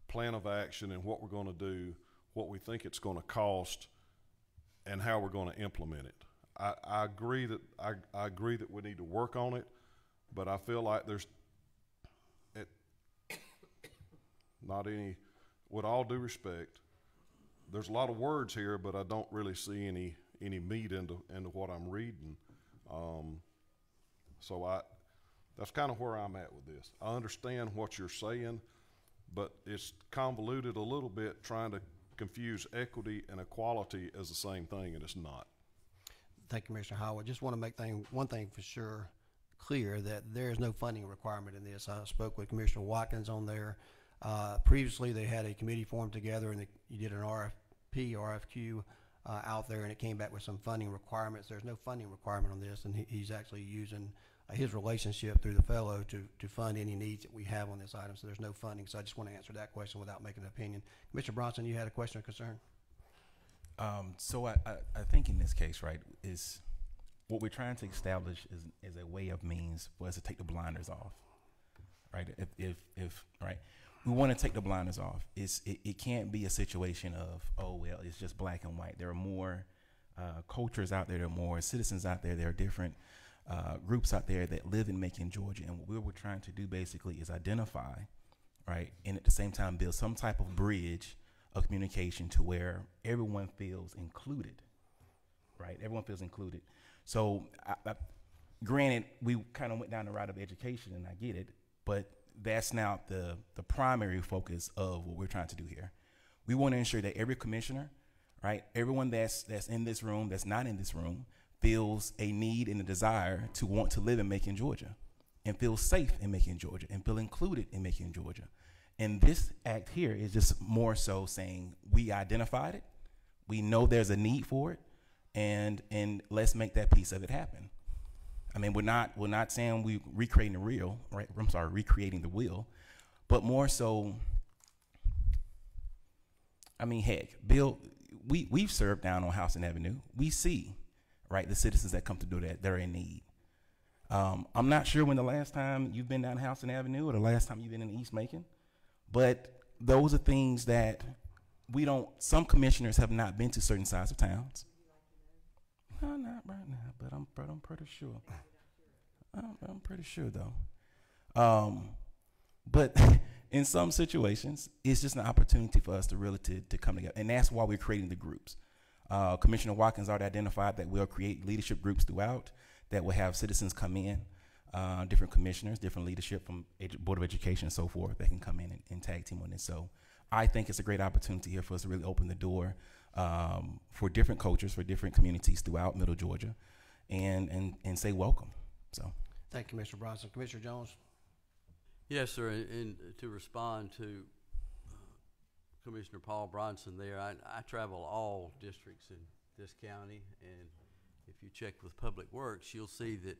plan of action and what we're gonna do, what we think it's gonna cost, and how we're gonna implement it. I, I agree that, I, I agree that we need to work on it, but I feel like there's, it, not any, with all due respect, there's a lot of words here, but I don't really see any, any meat into, into what I'm reading. Um, so I, that's kind of where I'm at with this. I understand what you're saying, but it's convoluted a little bit trying to confuse equity and equality as the same thing, and it's not. Thank you, Commissioner Howell. Just want to make thing, one thing for sure clear, that there is no funding requirement in this. I spoke with Commissioner Watkins on there. Uh, previously, they had a committee formed together and they, you did an RFP, RFQ, uh, out there and it came back with some funding requirements. There's no funding requirement on this and he, he's actually using uh, his relationship through the fellow to, to fund any needs that we have on this item. So there's no funding. So I just want to answer that question without making an opinion. Commissioner Bronson, you had a question or concern? Um, so I, I, I think in this case, right, is what we're trying to establish is, is a way of means for us to take the blinders off, right? If, if, if right, we want to take the blinders off. It's, it, it can't be a situation of, oh, well, it's just black and white. There are more uh, cultures out there, there are more citizens out there, there are different uh, groups out there that live in Macon, Georgia. And what we we're trying to do basically is identify, right, and at the same time build some type of bridge of communication to where everyone feels included, right? Everyone feels included. So, I, I, granted, we kind of went down the route of education, and I get it, but that's now the the primary focus of what we're trying to do here. We want to ensure that every commissioner, right, everyone that's that's in this room, that's not in this room, feels a need and a desire to want to live in Macon, Georgia, and feel safe in Macon, Georgia, and feel included in Macon, Georgia. And this act here is just more so saying we identified it, we know there's a need for it, and and let's make that piece of it happen. I mean, we're not we're not saying we recreating the real, right? I'm sorry, recreating the wheel, but more so. I mean, heck, Bill, we we've served down on Houston Avenue. We see, right, the citizens that come to do that, they're in need. Um, I'm not sure when the last time you've been down Houston Avenue or the last time you've been in East Macon, but those are things that we don't. Some commissioners have not been to certain sides of towns. No, not right now, but I'm but I'm pretty sure. I'm, I'm pretty sure though. Um, but in some situations, it's just an opportunity for us to really to, to come together, and that's why we're creating the groups. Uh, Commissioner Watkins already identified that we'll create leadership groups throughout that will have citizens come in, uh, different commissioners, different leadership from edu- Board of Education and so forth that can come in and, and tag team on this. So I think it's a great opportunity here for us to really open the door um, for different cultures, for different communities throughout Middle Georgia, and and and say welcome. So Thank you, Mr. Bronson. Commissioner Jones? Yes, sir, and, and to respond to uh, Commissioner Paul Bronson there, I, I travel all districts in this county, and if you check with Public Works, you'll see that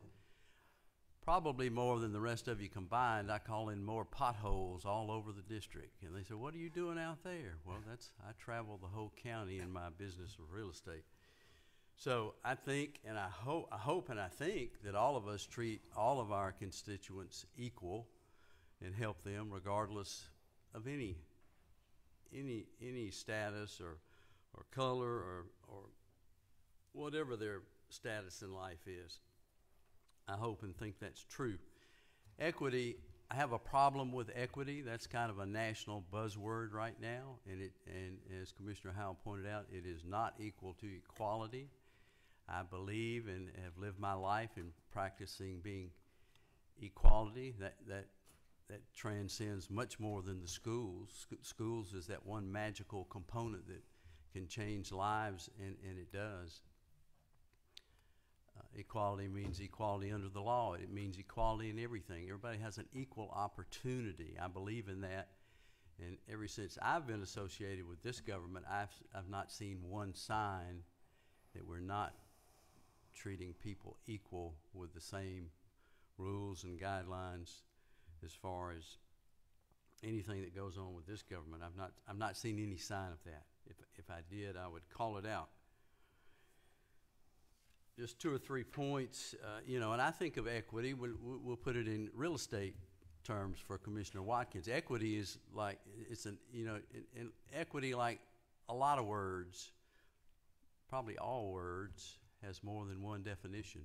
probably more than the rest of you combined, I call in more potholes all over the district. And they say, what are you doing out there? Well, that's, I travel the whole county in my business of real estate. So I think, and I hope, I hope and I think that all of us treat all of our constituents equal and help them regardless of any, any, any status or, or color or, or whatever their status in life is. I hope and think that's true. Equity, I have a problem with equity. That's kind of a national buzzword right now, and it and as Commissioner Howell pointed out, it is not equal to equality. I believe and have lived my life in practicing being equality. That that that transcends much more than the schools. Sc- schools is that one magical component that can change lives, and, and it does. Equality means equality under the law. It means equality in everything. Everybody has an equal opportunity. I believe in that. And ever since I've been associated with this government, I've, I've not seen one sign that we're not treating people equal with the same rules and guidelines as far as anything that goes on with this government. I've not, I've not seen any sign of that. If, if I did, I would call it out. Just two or three points, uh, you know, and I think of equity, we'll, we'll put it in real estate terms for Commissioner Watkins. Equity is like, it's an, you know, equity, like a lot of words, probably all words, has more than one definition.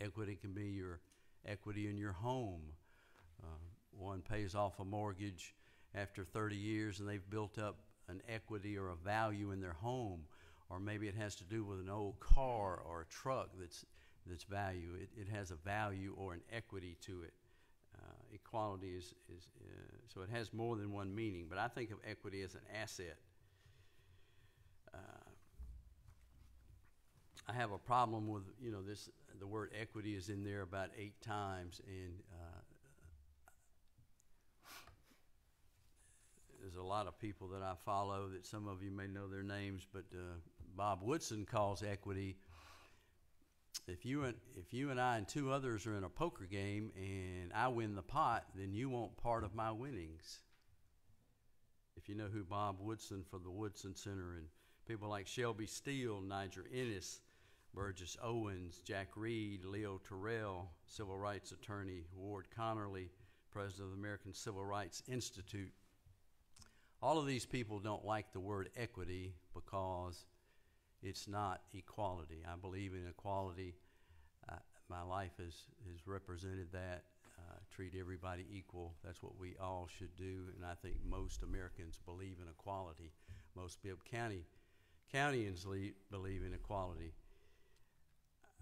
Equity can be your equity in your home. Uh, one pays off a mortgage after 30 years and they've built up an equity or a value in their home. Or maybe it has to do with an old car or a truck that's, that's value. It, it has a value or an equity to it. Uh, equality is, is uh, so it has more than one meaning, but I think of equity as an asset. Uh, I have a problem with, you know, this, the word equity is in there about eight times, and uh, there's a lot of people that I follow that some of you may know their names, but uh, Bob Woodson calls equity. If you and if you and I and two others are in a poker game and I win the pot, then you want part of my winnings. If you know who Bob Woodson for the Woodson Center and people like Shelby Steele, Niger Innis, Burgess Owens, Jack Reed, Leo Terrell, civil rights attorney Ward Connerly, president of the American Civil Rights Institute. All of these people don't like the word equity because it's not equality. I believe in equality. Uh, my life has, has represented that. Uh, treat everybody equal. That's what we all should do, and I think most Americans believe in equality. Most Bibb County countyans believe in equality.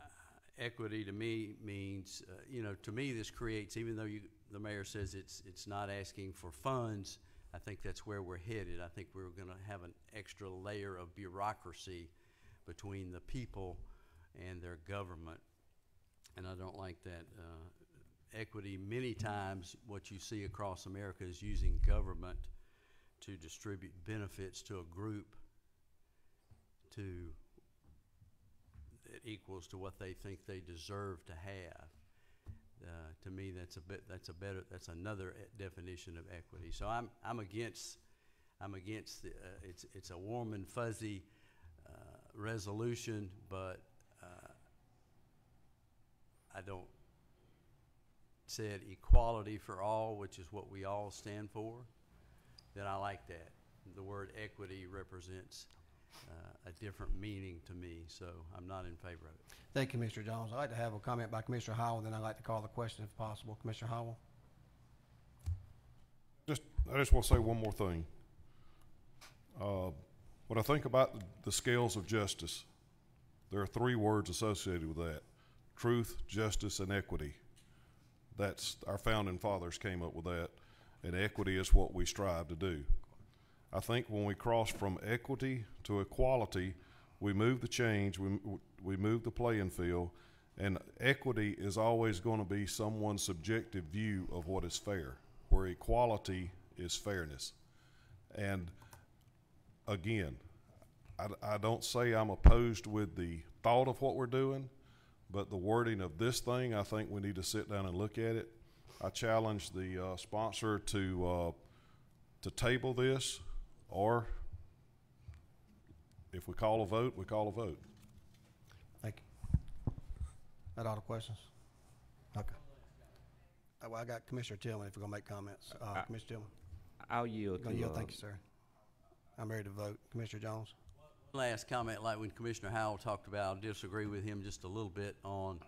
Uh, equity to me means, uh, you know, to me this creates, even though you, the mayor says it's it's not asking for funds. I think that's where we're headed. I think we're going to have an extra layer of bureaucracy between the people and their government, and I don't like that. Uh, equity, many times, what you see across America is using government to distribute benefits to a group to that equals to what they think they deserve to have. Uh, to me, that's a bit, that's a better, that's another e- definition of equity. So I'm, I'm against, I'm against, the, uh, it's, it's a warm and fuzzy, resolution, but, uh, I don't, said equality for all, which is what we all stand for, then I like that. The word equity represents, uh, a different meaning to me, so I'm not in favor of it. Thank you, Mr. Jones. I'd like to have a comment by Commissioner Howell, then I'd like to call the question if possible. Commissioner Howell? Just, I just want to say one more thing. Uh, When I think about the- scales of justice, there are three words associated with that. Truth, justice, and equity. That's, our founding fathers came up with that, and equity is what we strive to do. I think when we cross from equity to equality, we move the change, we, we move the playing field, and equity is always going to be someone's subjective view of what is fair, where equality is fairness. And again, I, I don't say I'm opposed with the thought of what we're doing, but the wording of this thing, I think we need to sit down and look at it. I challenge the uh, sponsor to uh, to table this, or if we call a vote, we call a vote. Thank you. That all the questions? Okay. Uh, Well, I got Commissioner Tillman if we're gonna make comments. Uh, I- Commissioner Tillman? I'll yield to, Gonna yield, uh, thank you, sir. I'm ready to vote. Commissioner Jones? Last comment, like when Commissioner Howell talked about, I disagree with him just a little bit on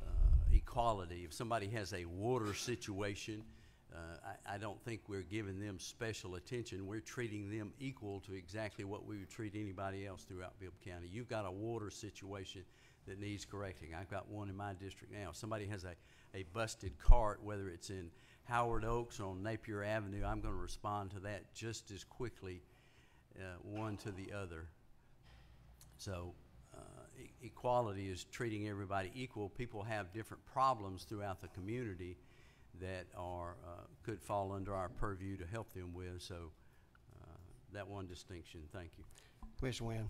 uh, equality. If somebody has a water situation, uh, I, I don't think we're giving them special attention. We're treating them equal to exactly what we would treat anybody else throughout Bibb County. You've got a water situation that needs correcting. I've got one in my district now. Somebody has a, a busted cart, whether it's in Howard Oaks or on Napier Avenue, I'm gonna respond to that just as quickly, uh, one to the other. So, uh, e- equality is treating everybody equal. People have different problems throughout the community that are, uh, could fall under our purview to help them with, so, uh, that one distinction, thank you. Commissioner Wynn.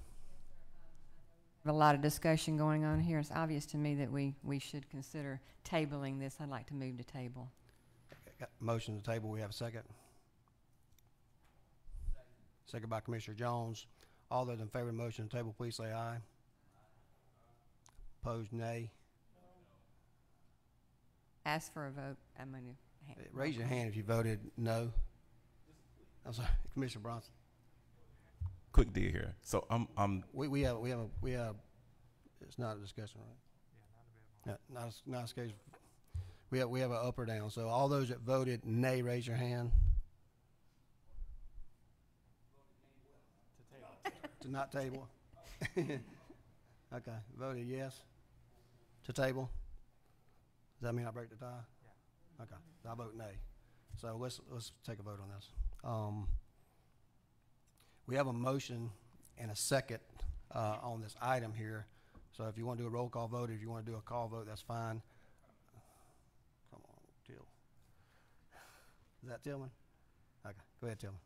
A lot of discussion going on here. It's obvious to me that we, we should consider tabling this. I'd like to move to table. Got motion to table, we have a second. Second by Commissioner Jones. All those in favor of the motion to table, please say aye. Opposed, nay. Ask for a vote. I'm gonna. ha- Uh, Raise your hand if you voted no. I'm sorry, Commissioner Bronson. Quick deal here. So I'm, I'm, We, we have, we have, a we have, it's not a discussion, right? Yeah, not, a s- not a discussion. We have, we have a up or down. So all those that voted nay, raise your hand. To not table? Okay, voted yes? To table? Does that mean I break the tie? Okay, I vote nay. So let's, let's take a vote on this. Um, we have a motion and a second, uh, on this item here. So if you want to do a roll call vote, if you want to do a call vote, that's fine. Come on, Till. Is that Tillman? Okay, go ahead, Tillman.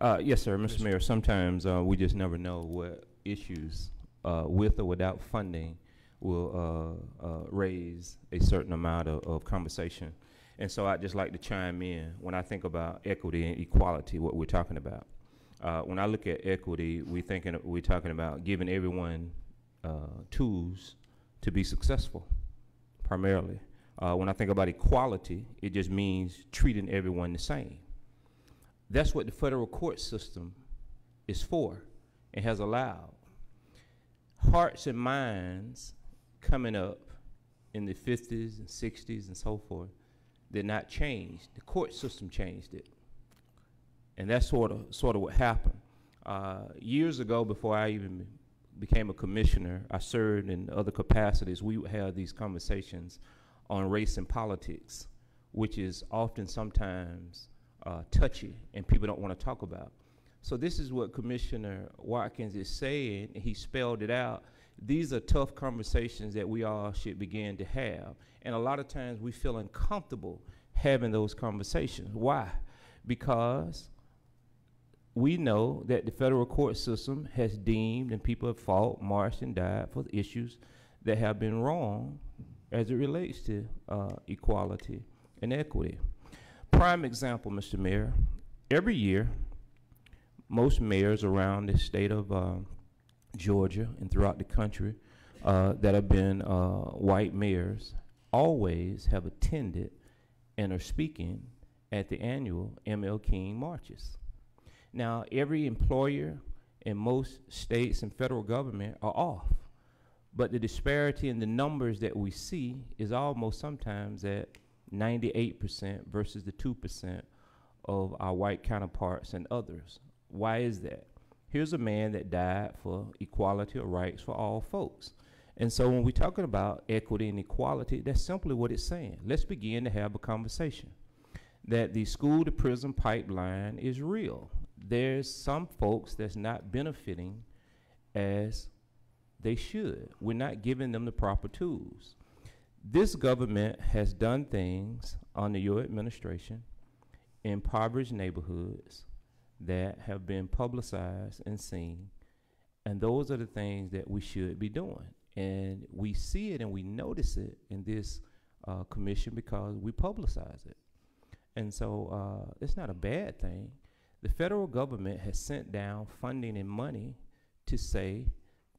Uh, yes, sir, Mr. Mayor. Sometimes uh, we just never know what issues, uh, with or without funding, will uh, uh, raise a certain amount of, of conversation. And so I'd just like to chime in when I think about equity and equality, what we're talking about. Uh, when I look at equity, we thinking we're talking about giving everyone uh, tools to be successful, primarily. Uh, when I think about equality, it just means treating everyone the same. That's what the federal court system is for and has allowed. Hearts and minds coming up in the 50s and 60s and so forth did not change. The court system changed it. And that's sort of, sort of what happened. Uh, years ago, before I even became a commissioner, I served in other capacities. We would have these conversations on race and politics, which is often sometimes uh, touchy and people don't want to talk about. So this is what Commissioner Watkins is saying, he spelled it out. These are tough conversations that we all should begin to have. And a lot of times we feel uncomfortable having those conversations. Why? Because we know that the federal court system has deemed and people have fought, marched, and died for issues that have been wrong as it relates to uh, equality and equity. Prime example, Mr. Mayor, every year, most mayors around the state of uh, Georgia and throughout the country uh, that have been uh, white mayors always have attended and are speaking at the annual ML King marches. Now, every employer in most states and federal government are off, but the disparity in the numbers that we see is almost sometimes at 98% versus the 2% of our white counterparts and others. Why is that? Here's a man that died for equality of rights for all folks. And so when we're talking about equity and equality, that's simply what it's saying. Let's begin to have a conversation that the school to prison pipeline is real. There's some folks that's not benefiting as they should. We're not giving them the proper tools. This government has done things under your administration in impoverished neighborhoods that have been publicized and seen. And those are the things that we should be doing. And we see it and we notice it in this uh, commission because we publicize it. And so uh, it's not a bad thing. The federal government has sent down funding and money to say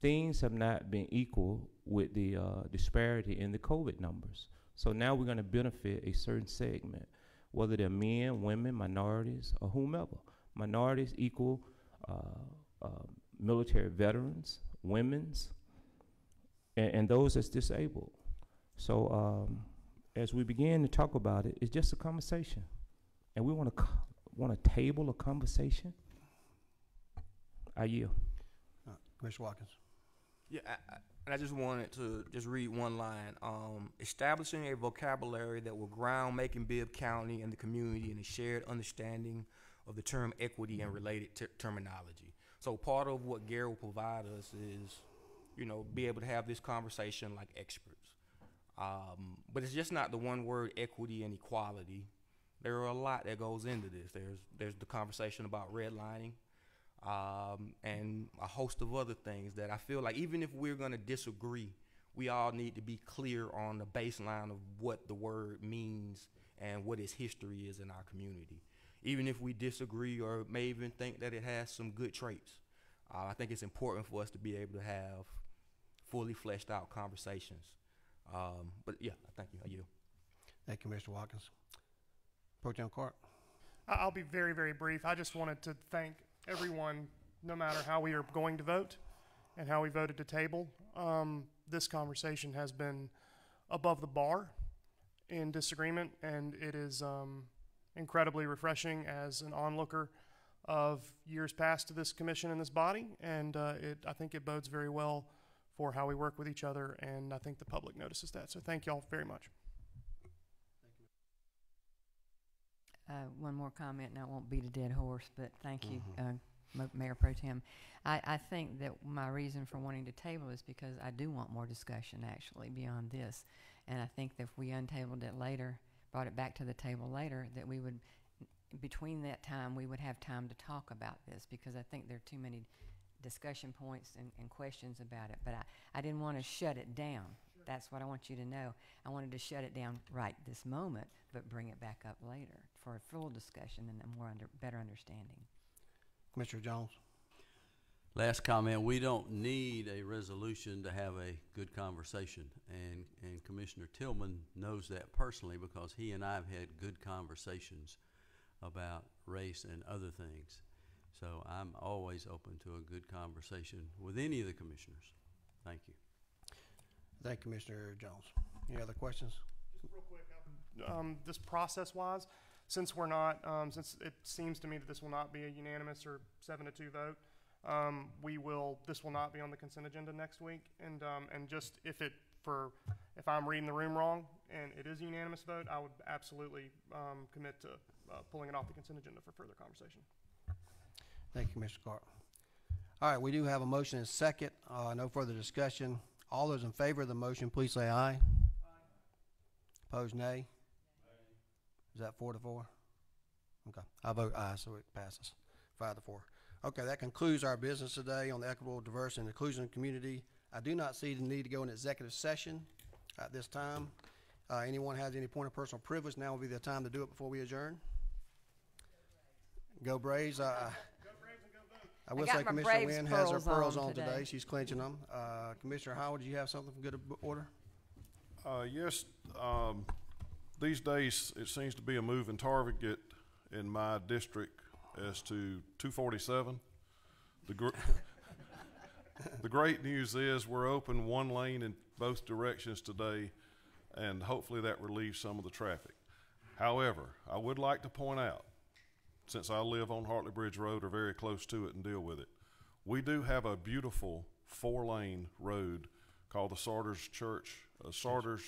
things have not been equal with the uh, disparity in the COVID numbers. So now we're going to benefit a certain segment, whether they're men, women, minorities, or whomever. Minorities equal uh, uh, military veterans, women's, and, and those that's disabled. So um, as we begin to talk about it, it's just a conversation, and we want to want to table a conversation. I yield. Uh, Commissioner Watkins. Yeah, I, and I just wanted to just read one line. Um, establishing a vocabulary that will ground making Bibb County and the community in a shared understanding of the term equity and related ter- terminology. So part of what GARE will provide us is, you know, be able to have this conversation like experts. Um, but it's just not the one word equity and equality. There are a lot that goes into this. There's there's the conversation about redlining, um, and a host of other things that I feel like even if we're going to disagree, we all need to be clear on the baseline of what the word means and what its history is in our community. Even if we disagree or may even think that it has some good traits, uh, I think it's important for us to be able to have fully fleshed out conversations. Um, but yeah, thank you. I yield. Thank you, Mr. Watkins. Pro Tem Clark. I'll be very, very brief. I just wanted to thank everyone, no matter how we are going to vote and how we voted to table. Um, this conversation has been above the bar in disagreement, and it is um, incredibly refreshing as an onlooker of years past to this commission and this body. And uh, it, I think it bodes very well for how we work with each other, and I think the public notices that. So thank y'all very much. Uh, one more comment, and I won't beat a dead horse, but thank you, uh, Mo- Mayor Pro Tem. I, I think that my reason for wanting to table is because I do want more discussion actually beyond this. And I think that if we untabled it later, brought it back to the table later, that we would, between that time, we would have time to talk about this because I think there are too many discussion points and, and questions about it. But I, I didn't want to shut it down. That's what I want you to know. I wanted to shut it down right this moment, but bring it back up later for a full discussion and a more under, better understanding. Commissioner Jones. Last comment, we don't need a resolution to have a good conversation. And, and Commissioner Tillman knows that personally because he and I have had good conversations about race and other things. So I'm always open to a good conversation with any of the commissioners. Thank you. Thank you, Commissioner Jones. Any other questions? Just real quick, um, this process-wise, since we're not, um, since it seems to me that this will not be a unanimous or seven to two vote, um, we will, this will not be on the consent agenda next week. And, um, and just if it, for, if I'm reading the room wrong and it is a unanimous vote, I would absolutely, um, commit to, uh, pulling it off the consent agenda for further conversation. Thank you, Mr. Clark. All right, we do have a motion and second. Uh, no further discussion. All those in favor of the motion, please say aye. Opposed, nay. Is that four to four? Okay, I vote aye, so it passes five to four. Okay, that concludes our business today on the equitable diversity and inclusion community. I do not see the need to go in executive session at this time. Uh, anyone has any point of personal privilege, now will be the time to do it before we adjourn. Go Braves, uh, I will got say Commissioner Braves Wynn has her pearls pearls on on today. today. She's clenching them. Uh, Commissioner Howard, do you have something for good order? Uh, yes, um, these days, it seems to be a moving target in my district as to two forty-seven. The gr- the great news is we're open one lane in both directions today, and hopefully that relieves some of the traffic. However, I would like to point out, since I live on Hartley Bridge Road or very close to it and deal with it, we do have a beautiful four-lane road called the Sardis Church, uh, Sardis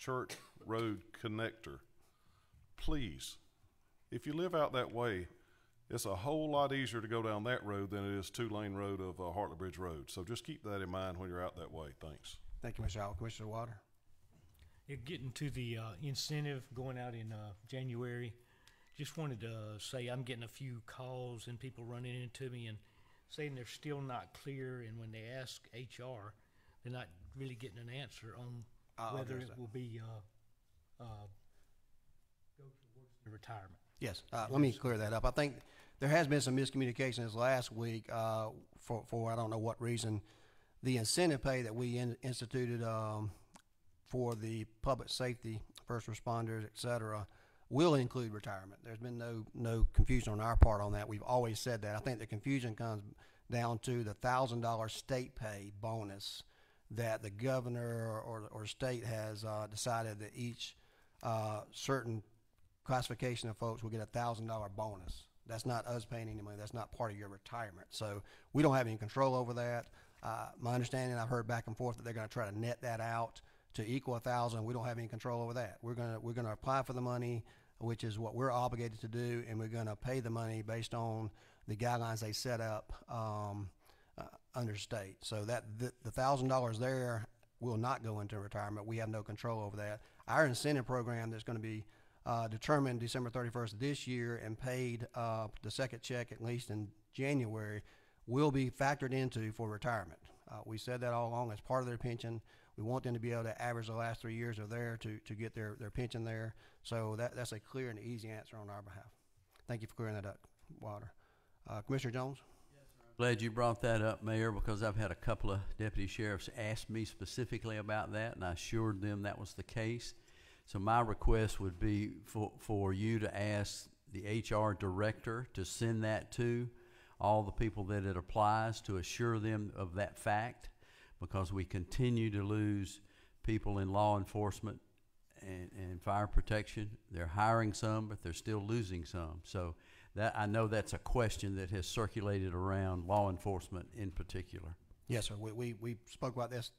Church Road Connector. Please, if you live out that way, it's a whole lot easier to go down that road than it is two-lane road of uh, Hartley Bridge Road. So just keep that in mind when you're out that way. Thanks. Thank you, Mr. Howard. Commissioner Water? Yeah, getting to the uh, incentive going out in uh, January, just wanted to say I'm getting a few calls and people running into me and saying they're still not clear. And when they ask HR, they're not really getting an answer on I'll whether address it that. will be uh, uh, the retirement. Yes, uh, let me clear that up. I think there has been some miscommunications last week, uh, for, for I don't know what reason. The incentive pay that we in- instituted, um, for the public safety, first responders, et cetera, will include retirement. There's been no, no confusion on our part on that. We've always said that. I think the confusion comes down to the thousand dollar state pay bonus that the governor or, or state has, uh, decided that each, uh, certain classification of folks will get a thousand dollar bonus. That's not us paying any money. That's not part of your retirement. So we don't have any control over that. Uh, my understanding, I've heard back and forth that they're going to try to net that out to equal a thousand. We don't have any control over that. We're going to we're to apply for the money, which is what we're obligated to do, and we're going to pay the money based on the guidelines they set up um, uh, under state. So that the, the thousand dollars there will not go into retirement. We have no control over that. Our incentive program that's going to be uh, determined December 31st this year and paid uh, the second check at least in January will be factored into for retirement. Uh, we said that all along as part of their pension. We want them to be able to average the last three years of there to, to get their, their pension there. So that, that's a clear and easy answer on our behalf. Thank you for clearing that up, Water. Uh, Commissioner Jones? Glad you brought that up, Mayor, because I've had a couple of deputy sheriffs ask me specifically about that, and I assured them that was the case. So my request would be for, for you to ask the HR director to send that to all the people that it applies to assure them of that fact, because we continue to lose people in law enforcement and, and fire protection. They're hiring some, but they're still losing some. So that, I know that's a question that has circulated around law enforcement in particular. Yes, sir. We, we, we spoke about this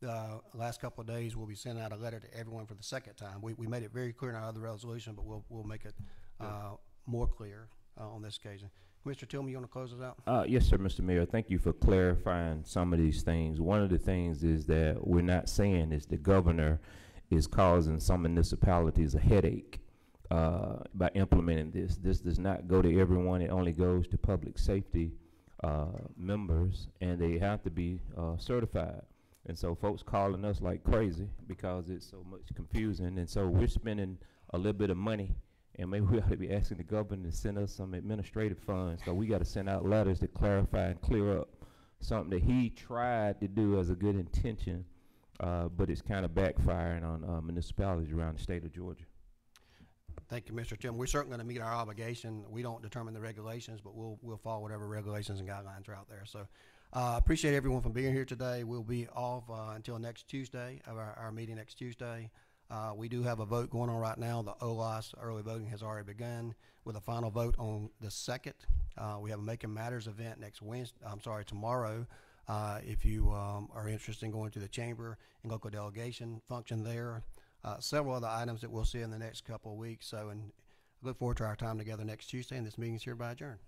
the last couple of days. We'll be sending out a letter to everyone for the second time. We, we made it very clear in our other resolution, but we'll, we'll make it uh, more clear uh, on this occasion. Mr. Tillman, you want to close us out? Uh, yes, sir, Mr. Mayor. Thank you for clarifying some of these things. One of the things is that we're not saying is the governor is causing some municipalities a headache uh, by implementing this. This does not go to everyone. It only goes to public safety uh, members, and they have to be uh, certified. And so folks calling us like crazy because it's so much confusing. And so we're spending a little bit of money and maybe we ought to be asking the governor to send us some administrative funds, So we got to send out letters to clarify and clear up something that he tried to do as a good intention, uh, but it's kind of backfiring on uh, municipalities around the state of Georgia. Thank you, Mr. Tillman. We're certainly going to meet our obligation. We don't determine the regulations, but we'll, we'll follow whatever regulations and guidelines are out there. So, uh, appreciate everyone for being here today. We'll be off, uh, until next Tuesday, of our, our meeting next Tuesday. Uh, we do have a vote going on right now. The OLAS early voting has already begun with a final vote on the second. Uh, we have a Making Matters event next Wednesday, I'm sorry, tomorrow. Uh, if you um, are interested in going to the chamber and local delegation function there, uh, several other items that we'll see in the next couple of weeks. So, and look forward to our time together next Tuesday. And this meeting is hereby adjourned.